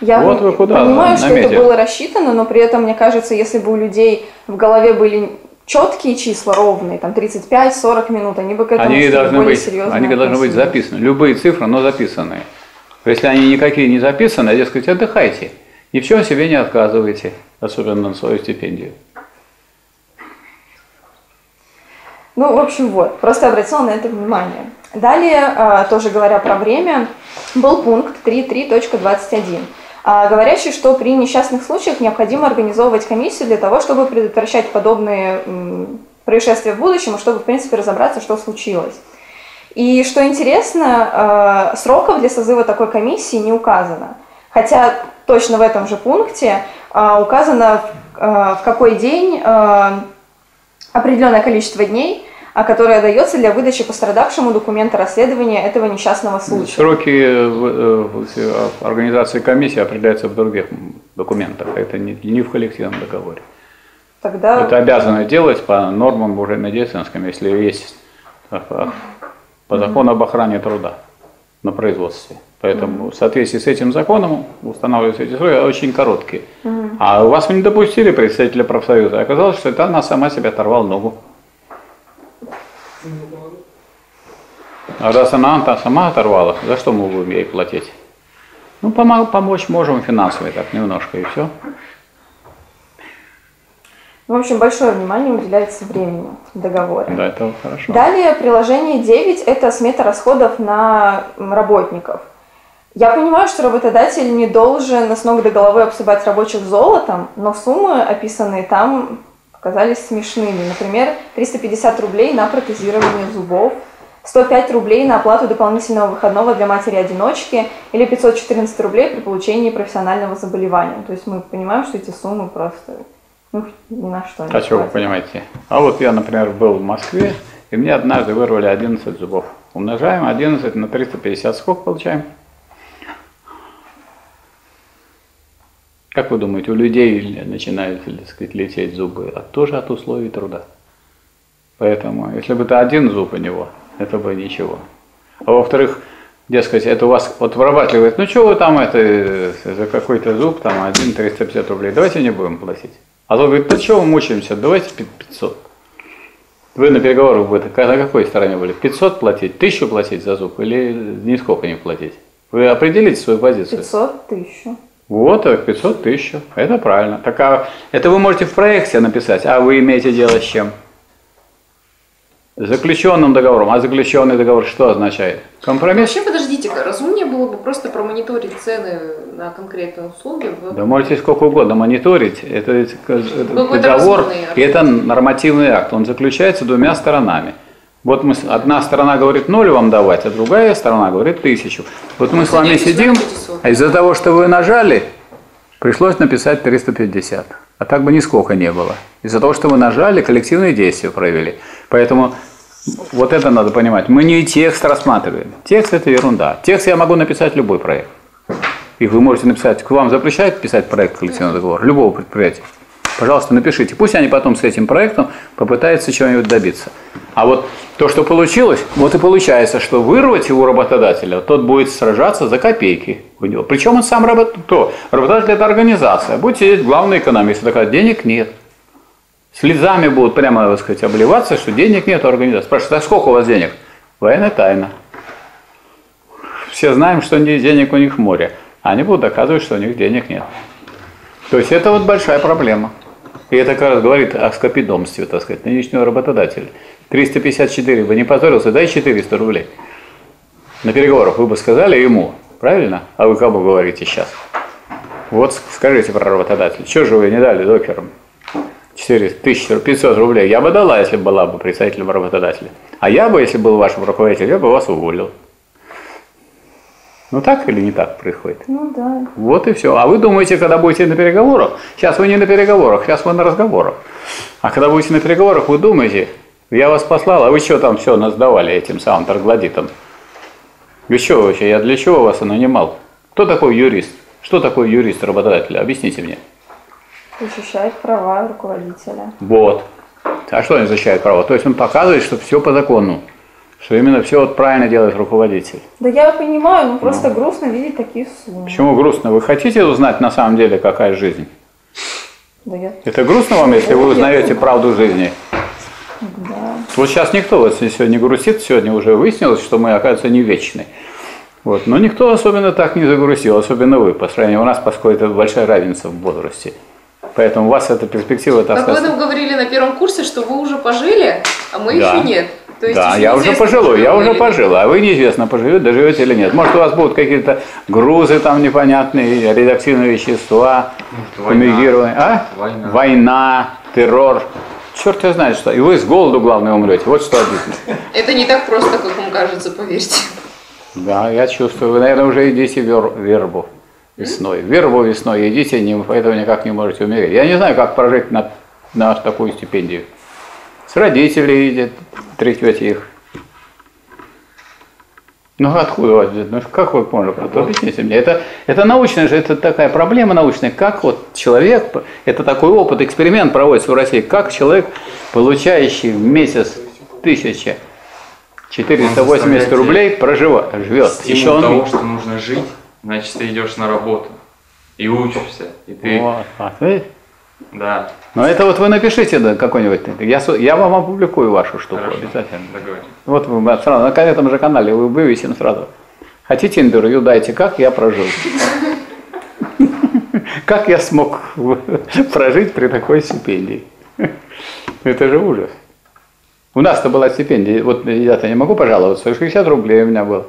Я Вот вы куда понимаю, что это наметили. было рассчитано, но при этом, мне кажется, если бы у людей в голове были четкие числа ровные, там 35-40 минут, они бы к этому Они должны более быть, серьезно они должны быть относились. записаны. Любые цифры, но записанные. Если они никакие не записаны, дескать, отдыхайте. Ни в чем себе не отказывайте, особенно на свою стипендию. Ну, в общем, вот, просто обратила на это внимание. Далее, а, тоже говоря про время, был пункт 3.3.21, а, говорящий, что при несчастных случаях необходимо организовывать комиссию для того, чтобы предотвращать подобные происшествия в будущем, и чтобы, в принципе, разобраться, что случилось. И что интересно, э, сроков для созыва такой комиссии не указано. Хотя точно в этом же пункте э, указано, в, какой день определенное количество дней, а которое дается для выдачи пострадавшему документа расследования этого несчастного случая. Сроки э, э, в организации комиссии определяются в других документах. Это не, в коллективном договоре. Тогда Это обязаны делать по нормам уже медицинским, если есть э, по- закону об охране труда на производстве. Поэтому в соответствии с этим законом устанавливаются эти сроки очень короткие. А вас не допустили представителя профсоюза. Оказалось, что это она сама себе оторвала ногу. А раз она та сама оторвала, за что мы будем ей платить? Ну, помо- помочь можем финансово так немножко и все. в общем, большое внимание уделяется времени в договоре. Да, это хорошо. Далее приложение 9 – это смета расходов на работников. Я понимаю, что работодатель не должен с ног до головы обсыпать рабочих золотом, но суммы, описанные там, показались смешными. Например, 350 рублей на протезирование зубов, 105 рублей на оплату дополнительного выходного для матери-одиночки или 514 рублей при получении профессионального заболевания. То есть мы понимаем, что эти суммы просто ну, ни на что не А что вы понимаете? А вот я, например, был в Москве, и мне однажды вырвали 11 зубов. Умножаем 11 на 350, сколько получаем? Как вы думаете, у людей начинают, так сказать, лететь зубы от, тоже от условий труда? Поэтому, если бы это один зуб у него, это бы ничего. А во-вторых, дескать, это у вас вот говорит, ну что вы там это, э, за какой-то зуб, там один 350 рублей, давайте не будем платить. А тот говорит, ну что мы мучаемся, давайте пи- 500. Вы на переговорах бы на какой стороне были? 500 платить, 1000 платить за зуб или нисколько не платить? Вы определите свою позицию. 500 тысяч. Вот, так 500 тысяч. Это правильно. Так, а это вы можете в проекте написать, а вы имеете дело с чем? Заключенным договором. А заключенный договор что означает? Компромисс? Вообще, подождите-ка, разумнее было бы просто промониторить цены на конкретные услуги. в- Да можете сколько угодно мониторить. Это, это договор, разумный и это нормативный акт. Он заключается двумя сторонами. Вот мы, одна сторона говорит ноль вам давать, а другая сторона говорит тысячу. Вот мы с вами сидим, на 500. а из-за того, что вы нажали, пришлось написать 350. А так бы нисколько не было. Из-за того, что вы нажали, коллективные действия провели. Поэтому вот это надо понимать. Мы не текст рассматриваем. Текст это ерунда. Текст я могу написать любой проект. И вы можете написать, к вам запрещают писать проект коллективного договора, любого предприятия. Пожалуйста, напишите. Пусть они потом с этим проектом попытаются чего-нибудь добиться. А вот то, что получилось, вот и получается, что вырвать его работодателя, тот будет сражаться за копейки у него. Причем он сам работ... кто? Работодатель это организация. Будет сидеть главный экономист такая, денег нет. Слезами будут прямо, так сказать, обливаться, что денег нет у организации. Спрашивают, а сколько у вас денег? Военная тайна. Все знаем, что не- денег у них море. Они будут доказывать, что у них денег нет. То есть это вот большая проблема. И это как раз говорит о скопидомстве, так сказать, нынешнего работодателя. 354 бы не позорился, дай 400 рублей. На переговорах вы бы сказали ему, правильно? А вы кому говорите сейчас? Вот скажите про работодателя. Что же вы не дали докерам? 4500 рублей. Я бы дала, если была бы представителем работодателя. А я бы, если был вашим руководителем, я бы вас уволил. Ну так или не так происходит? Ну да. Вот и все. А вы думаете, когда будете на переговорах, сейчас вы не на переговорах, сейчас вы на разговорах. А когда будете на переговорах, вы думаете, я вас послал, а вы что там все насдавали этим самым троглодитом? Вы что вообще, я для чего вас нанимал? Кто такой юрист? Что такое юрист работодателя? Объясните мне. Защищает права руководителя. Вот. А что он защищает права? То есть он показывает, что все по закону. Что именно все вот правильно делает руководитель. Да я понимаю, ну просто грустно видеть такие суммы. Почему грустно? Вы хотите узнать на самом деле, какая жизнь? Да я... Это грустно вам, если вы узнаете правду жизни? Да. Вот сейчас никто вот сегодня грустит, сегодня уже выяснилось, что мы, оказывается, не вечны. Вот. Но никто особенно так не загрустил, особенно вы, по сравнению у нас, поскольку это большая разница в возрасте. Поэтому у вас эта перспектива, так Об этом сказать... говорили на первом курсе, что вы уже пожили, а мы Да. еще нет. То есть Да, я уже пожилой, я уже вы- пожил, а вы неизвестно, поживете, доживете или нет. Может, у вас будут какие-то грузы там непонятные, редактивные вещества, фумигирование. А? Война. Война, террор. Черт я знает что. И вы с голоду, главное, умрете. Вот что обидно. Это не так просто, как вам кажется, поверьте. Да, я чувствую. Вы, наверное, уже едите вер- вербу весной. Вербу весной едите, не, поэтому никак не можете умереть. Я не знаю, как прожить на, на такую стипендию. С родителей едет, трясете их. Ну откуда у вас? Ну как вы можете? Вот Объясните мне. Это, это научная же, это такая проблема научная. Как вот человек, это такой опыт, эксперимент проводится в России, как человек, получающий в месяц тысяча 480 заставляет рублей проживает, живет. Стимул Еще он того, что нужно жить, значит, ты идешь на работу и учишься. И ты, Вот, а, видите? да, Ну это вот вы напишите да, какой-нибудь, я, я вам опубликую вашу штуку хорошо, обязательно. договорились. Вот вы сразу на этом же канале вы вывесим сразу. Хотите интервью, дайте, как я прожил. Как я смог прожить при такой стипендии? Это же ужас. У нас-то была стипендия, вот я-то не могу пожаловаться, 60 рублей у меня было,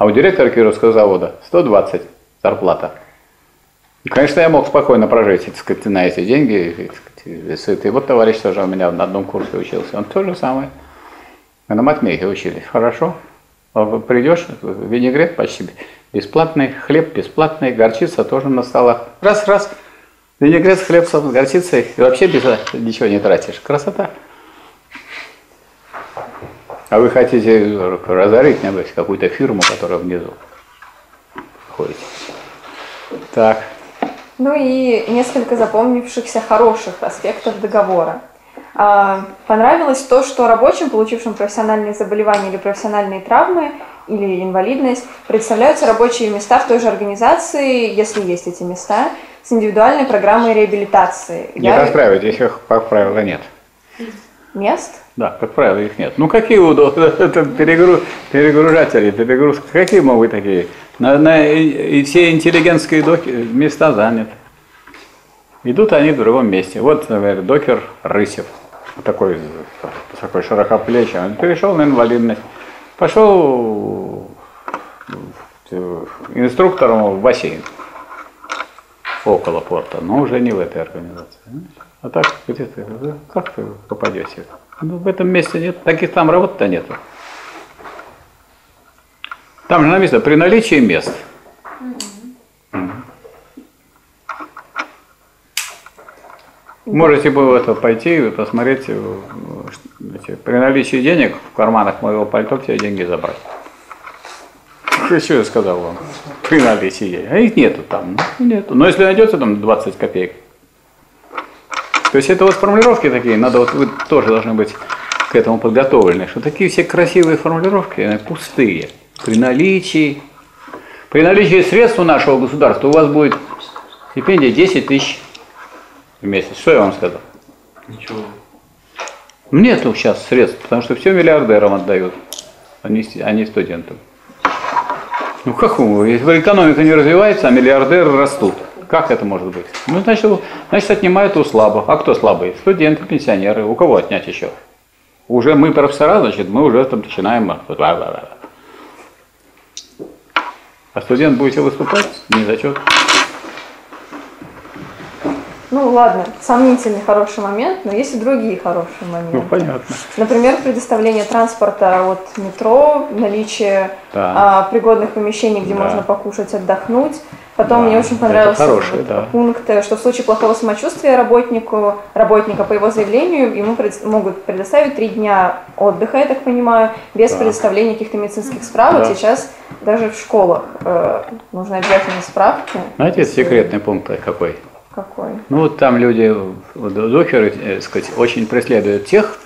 а у директора Кировского завода 120 зарплата. И, конечно, я мог спокойно прожить так сказать, на эти деньги. и, сказать, сытый. Вот товарищ тоже у меня на одном курсе учился. Он то же самое. Мы на матмехе учились. Хорошо. А Придешь, винегрет почти бесплатный, хлеб бесплатный, горчица тоже на столах. Раз, раз. Винегрет хлебцем, с горчицей. И вообще без ничего не тратишь. Красота. А вы хотите разорить, небось, какую-то фирму, которая внизу ходите. Так. Ну и несколько запомнившихся хороших аспектов договора. А, Понравилось то, что рабочим, получившим профессиональные заболевания или профессиональные травмы или инвалидность, представляются рабочие места в той же организации, если есть эти места, с индивидуальной программой реабилитации. Не Я- расстраивайтесь, их, как правило, нет. Мест? Да, как правило, их нет. Ну какие удобства? Это перегру... перегружатели, перегрузка. Какие могут такие? На, на- и, и все интеллигентские доки... места заняты. Идут они в другом месте. Вот, например, докер Рысев. Такой, такой широкоплечий. Он перешел на инвалидность. Пошел э, инструктором в бассейн. Около порта, но уже не в этой организации. А так, где ты, э, как ты попадете? Ну, в этом месте нет, таких там работы-то нету. Там же написано, при наличии мест. Можете бы это пойти и посмотреть, э, что- эти, при наличии денег в карманах моего пальто все деньги забрать. Что я сказал вам? При наличии денег. А их нету там. ну, Нету. Но если найдется там 20 копеек, то есть это вот формулировки такие, надо вот вы тоже должны быть к этому подготовлены, что такие все красивые формулировки, они пустые. При наличии, при наличии средств у нашего государства у вас будет стипендия 10 тысяч в месяц. Что я вам сказал? Ничего. Нету сейчас средств, потому что все миллиардерам отдают, а не, а не студентам. Ну как экономика не развивается, а миллиардеры растут. как это может быть? Ну, значит, значит, отнимают у слабых. А кто слабый? Студенты, пенсионеры. У кого отнять еще? Уже мы профессора, значит, мы уже там начинаем. А студент будете выступать? Не зачет. Ну ладно, сомнительный хороший момент, но есть и другие хорошие моменты. Ну, понятно. Например, предоставление транспорта от метро, наличие Да. а, пригодных помещений, где Да. можно покушать, отдохнуть. Потом Да, мне очень понравился хороший, да. пункт, э, что в случае плохого самочувствия работнику, работника по его заявлению ему пред- могут предоставить три дня отдыха, я так понимаю, без Да. предоставления каких-то медицинских справок. Да. Сейчас даже в школах э, нужны обязательно справки. Знаете, секретный пункт какой? Какой? Ну вот там люди, докеры, э, сказать, очень преследуют тех,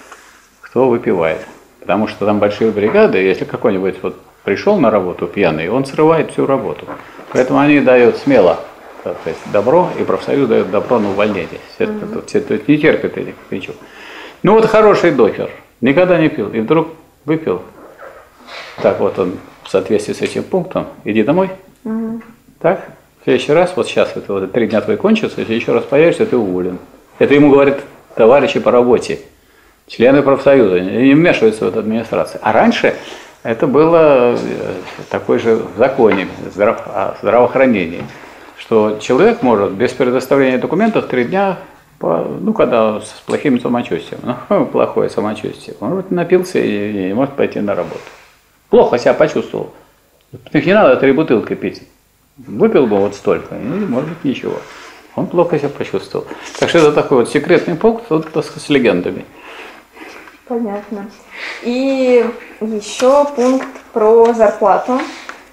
кто выпивает. Потому что там большие бригады, если какой-нибудь вот пришел на работу пьяный, он срывает всю работу. Поэтому они дают смело так сказать, добро, и профсоюз дает добро на увольнение. Все, тут- все тут не терпят этих пичук. Ну вот хороший докер, никогда не пил, и вдруг выпил. Так вот он в соответствии с этим пунктом, иди домой. Так? В следующий раз, вот сейчас это вот три дня твои кончатся, если еще раз появишься, ты уволен. Это ему говорят товарищи по работе, члены профсоюза, не вмешиваются в эту администрацию. А раньше это было э, такой же в законе здраво- о здравоохранении, что человек может без предоставления документов три дня, по- ну, когда с плохим самочувствием, ну, плохое самочувствие, он вот напился и не может пойти на работу. Плохо себя почувствовал. Так не надо три бутылки пить. Выпил бы вот столько, и может быть ничего. Он плохо себя почувствовал. Так что это такой вот секретный пункт вот, так сказать, с легендами. Понятно. И еще пункт про зарплату.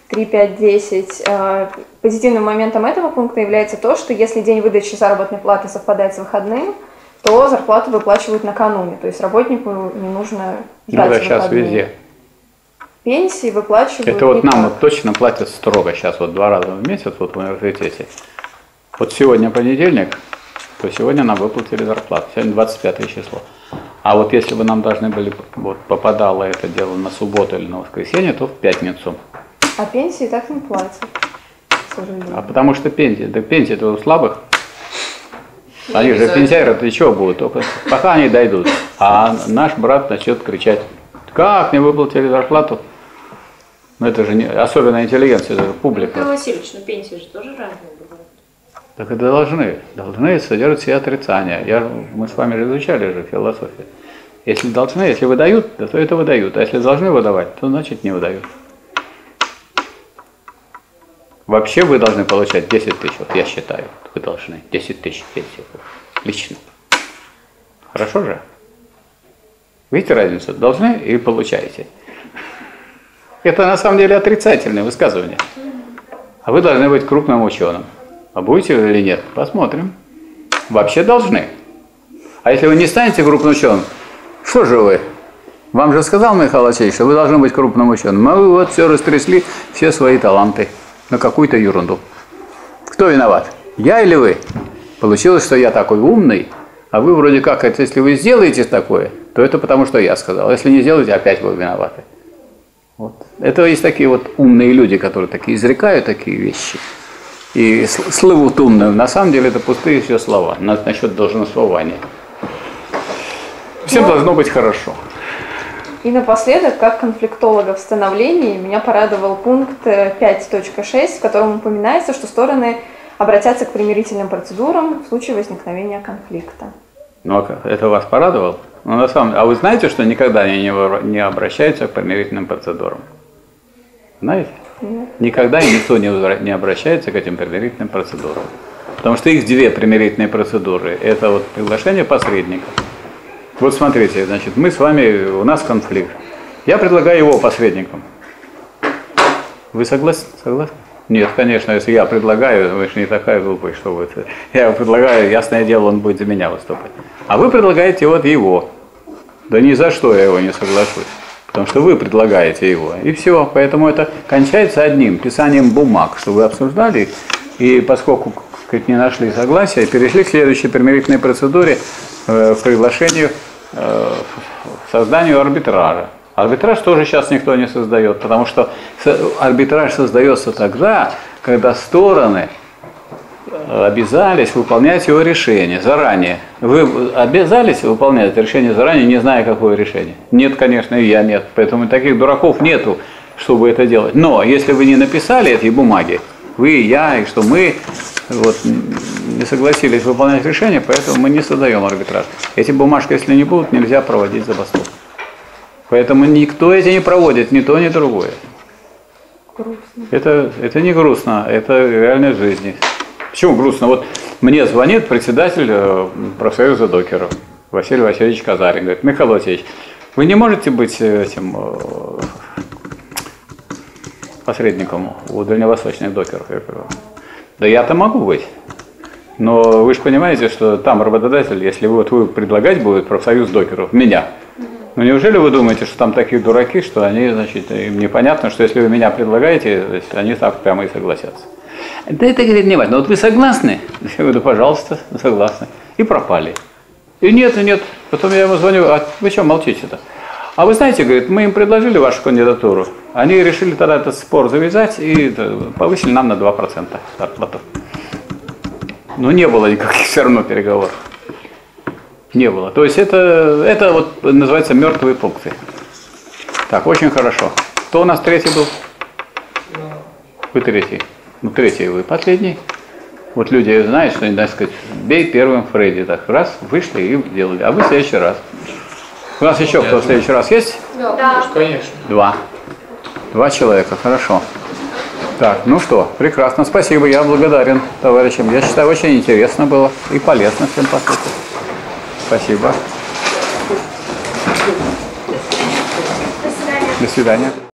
3, 5, 10. Э, Позитивным моментом этого пункта является то, что если день выдачи заработной платы совпадает с выходным, то зарплату выплачивают накануне. То есть работнику не нужно Ну, ждать это сейчас выходные. везде. Пенсии выплачивают Это вот нам вот точно платят строго сейчас, вот два раза в месяц вот в университете. Вот сегодня понедельник, то сегодня нам выплатили зарплату. Сегодня 25 число. А вот если бы нам должны были, вот попадало это дело на субботу или на воскресенье, то в пятницу. А пенсии так не платят, к сожалению. А потому что пенсия, да пенсия-то у слабых. Они же пенсионеры, ты чего будут? Только пока они дойдут. А наш брат начнет кричать, как не выплатили зарплату? Ну это же не, особенно интеллигенция, это же публика. Михаил Васильевич, ну пенсии же тоже разные бывают. Так это должны, должны содержать все отрицания. Я, мы с вами же изучали же философию. Если должны, если выдают, да, то это выдают. А если должны выдавать, то значит не выдают. Вообще вы должны получать 10 тысяч, вот я считаю, вы должны 10 тысяч пенсии. Лично. Хорошо же? Видите разницу? Должны и получаете. Это на самом деле отрицательное высказывание. А вы должны быть крупным ученым. А будете вы или нет? Посмотрим. Вообще должны. А если вы не станете крупным ученым, что же вы? Вам же сказал Михаил Васильевич, что вы должны быть крупным ученым. А вы вот все растрясли, все свои таланты на какую-то ерунду. Кто виноват? Я или вы? Получилось, что я такой умный, а вы вроде как, это, если вы сделаете такое, то это потому, что я сказал. Если не сделаете, опять вы виноваты. Вот. Это есть такие вот умные люди, которые такие изрекают такие вещи. И слывут умным. На самом деле это пустые все слова на- насчет долженствования. Всем Ну, должно быть хорошо. И напоследок, как конфликтолога в становлении, меня порадовал пункт э, 5.6, в котором упоминается, что стороны обратятся к примирительным процедурам в случае возникновения конфликта. Ну, а это вас порадовало? Ну, на самом а вы знаете, что никогда они не, обращаются к помирительным процедурам? Знаете? Никогда и никто не, не обращается к этим примирительным процедурам. Потому что их две примирительные процедуры. Это вот приглашение посредника. Вот смотрите, значит, мы с вами, у нас конфликт. Я предлагаю его посредником. Вы согласны? Согласны? Нет, конечно, если я предлагаю, вы же не такая глупая, что вы. Я предлагаю, ясное дело, он будет за меня выступать. А вы предлагаете вот его. Да ни за что я его не соглашусь. Потому что вы предлагаете его. И все. Поэтому это кончается одним писанием бумаг, что вы обсуждали. И поскольку как не нашли согласия, перешли к следующей примирительной процедуре э, к приглашению э, к созданию арбитража. Арбитраж тоже сейчас никто не создает, потому что арбитраж создается тогда, когда стороны обязались выполнять его решение заранее. Вы обязались выполнять решение заранее, не зная, какое решение? Нет, конечно, и я нет. Поэтому таких дураков нету, чтобы это делать. Но если вы не написали эти бумаги, вы, я и что мы вот, не согласились выполнять решение, поэтому мы не создаем арбитраж. Эти бумажки, если не будут, нельзя проводить забастовку. Поэтому никто эти не проводит, ни то, ни другое. Это, это не грустно, это реальность жизни. Почему грустно? Вот мне звонит председатель э, профсоюза докеров Василий Васильевич Казарин. Говорит, Михаил Васильевич, вы не можете быть э, этим э, посредником у дальневосточных докеров? Я говорю, да я-то могу быть. Но вы же понимаете, что там работодатель, если вот вы предлагать будет профсоюз докеров, меня, ну неужели вы думаете, что там такие дураки, что они, значит, им непонятно, что если вы меня предлагаете, есть они так прямо и согласятся. Да это, говорит, не важно. Вот вы согласны? Я говорю, пожалуйста, согласны. И пропали. И нет, и нет. Потом я ему звоню, а вы что молчите-то? А вы знаете, говорит, мы им предложили вашу кандидатуру. Они решили тогда этот спор завязать и повысили нам на 2% зарплату. Но не было никаких все равно переговоров. Не было. То есть это, это вот называется мертвые пункты. Так, очень хорошо. Кто у нас третий был? Вы третий. Ну, третий вы последний. Вот люди знают, что они, так сказать, бей первым Фредди. Так, раз, вышли и делали. А вы в следующий раз. У нас еще кто в следующий раз есть? Да. Конечно. Два. Два человека, хорошо. Так, ну что, прекрасно, спасибо, я благодарен товарищам. Я считаю, очень интересно было и полезно всем послушать. Спасибо. До свидания. До свидания.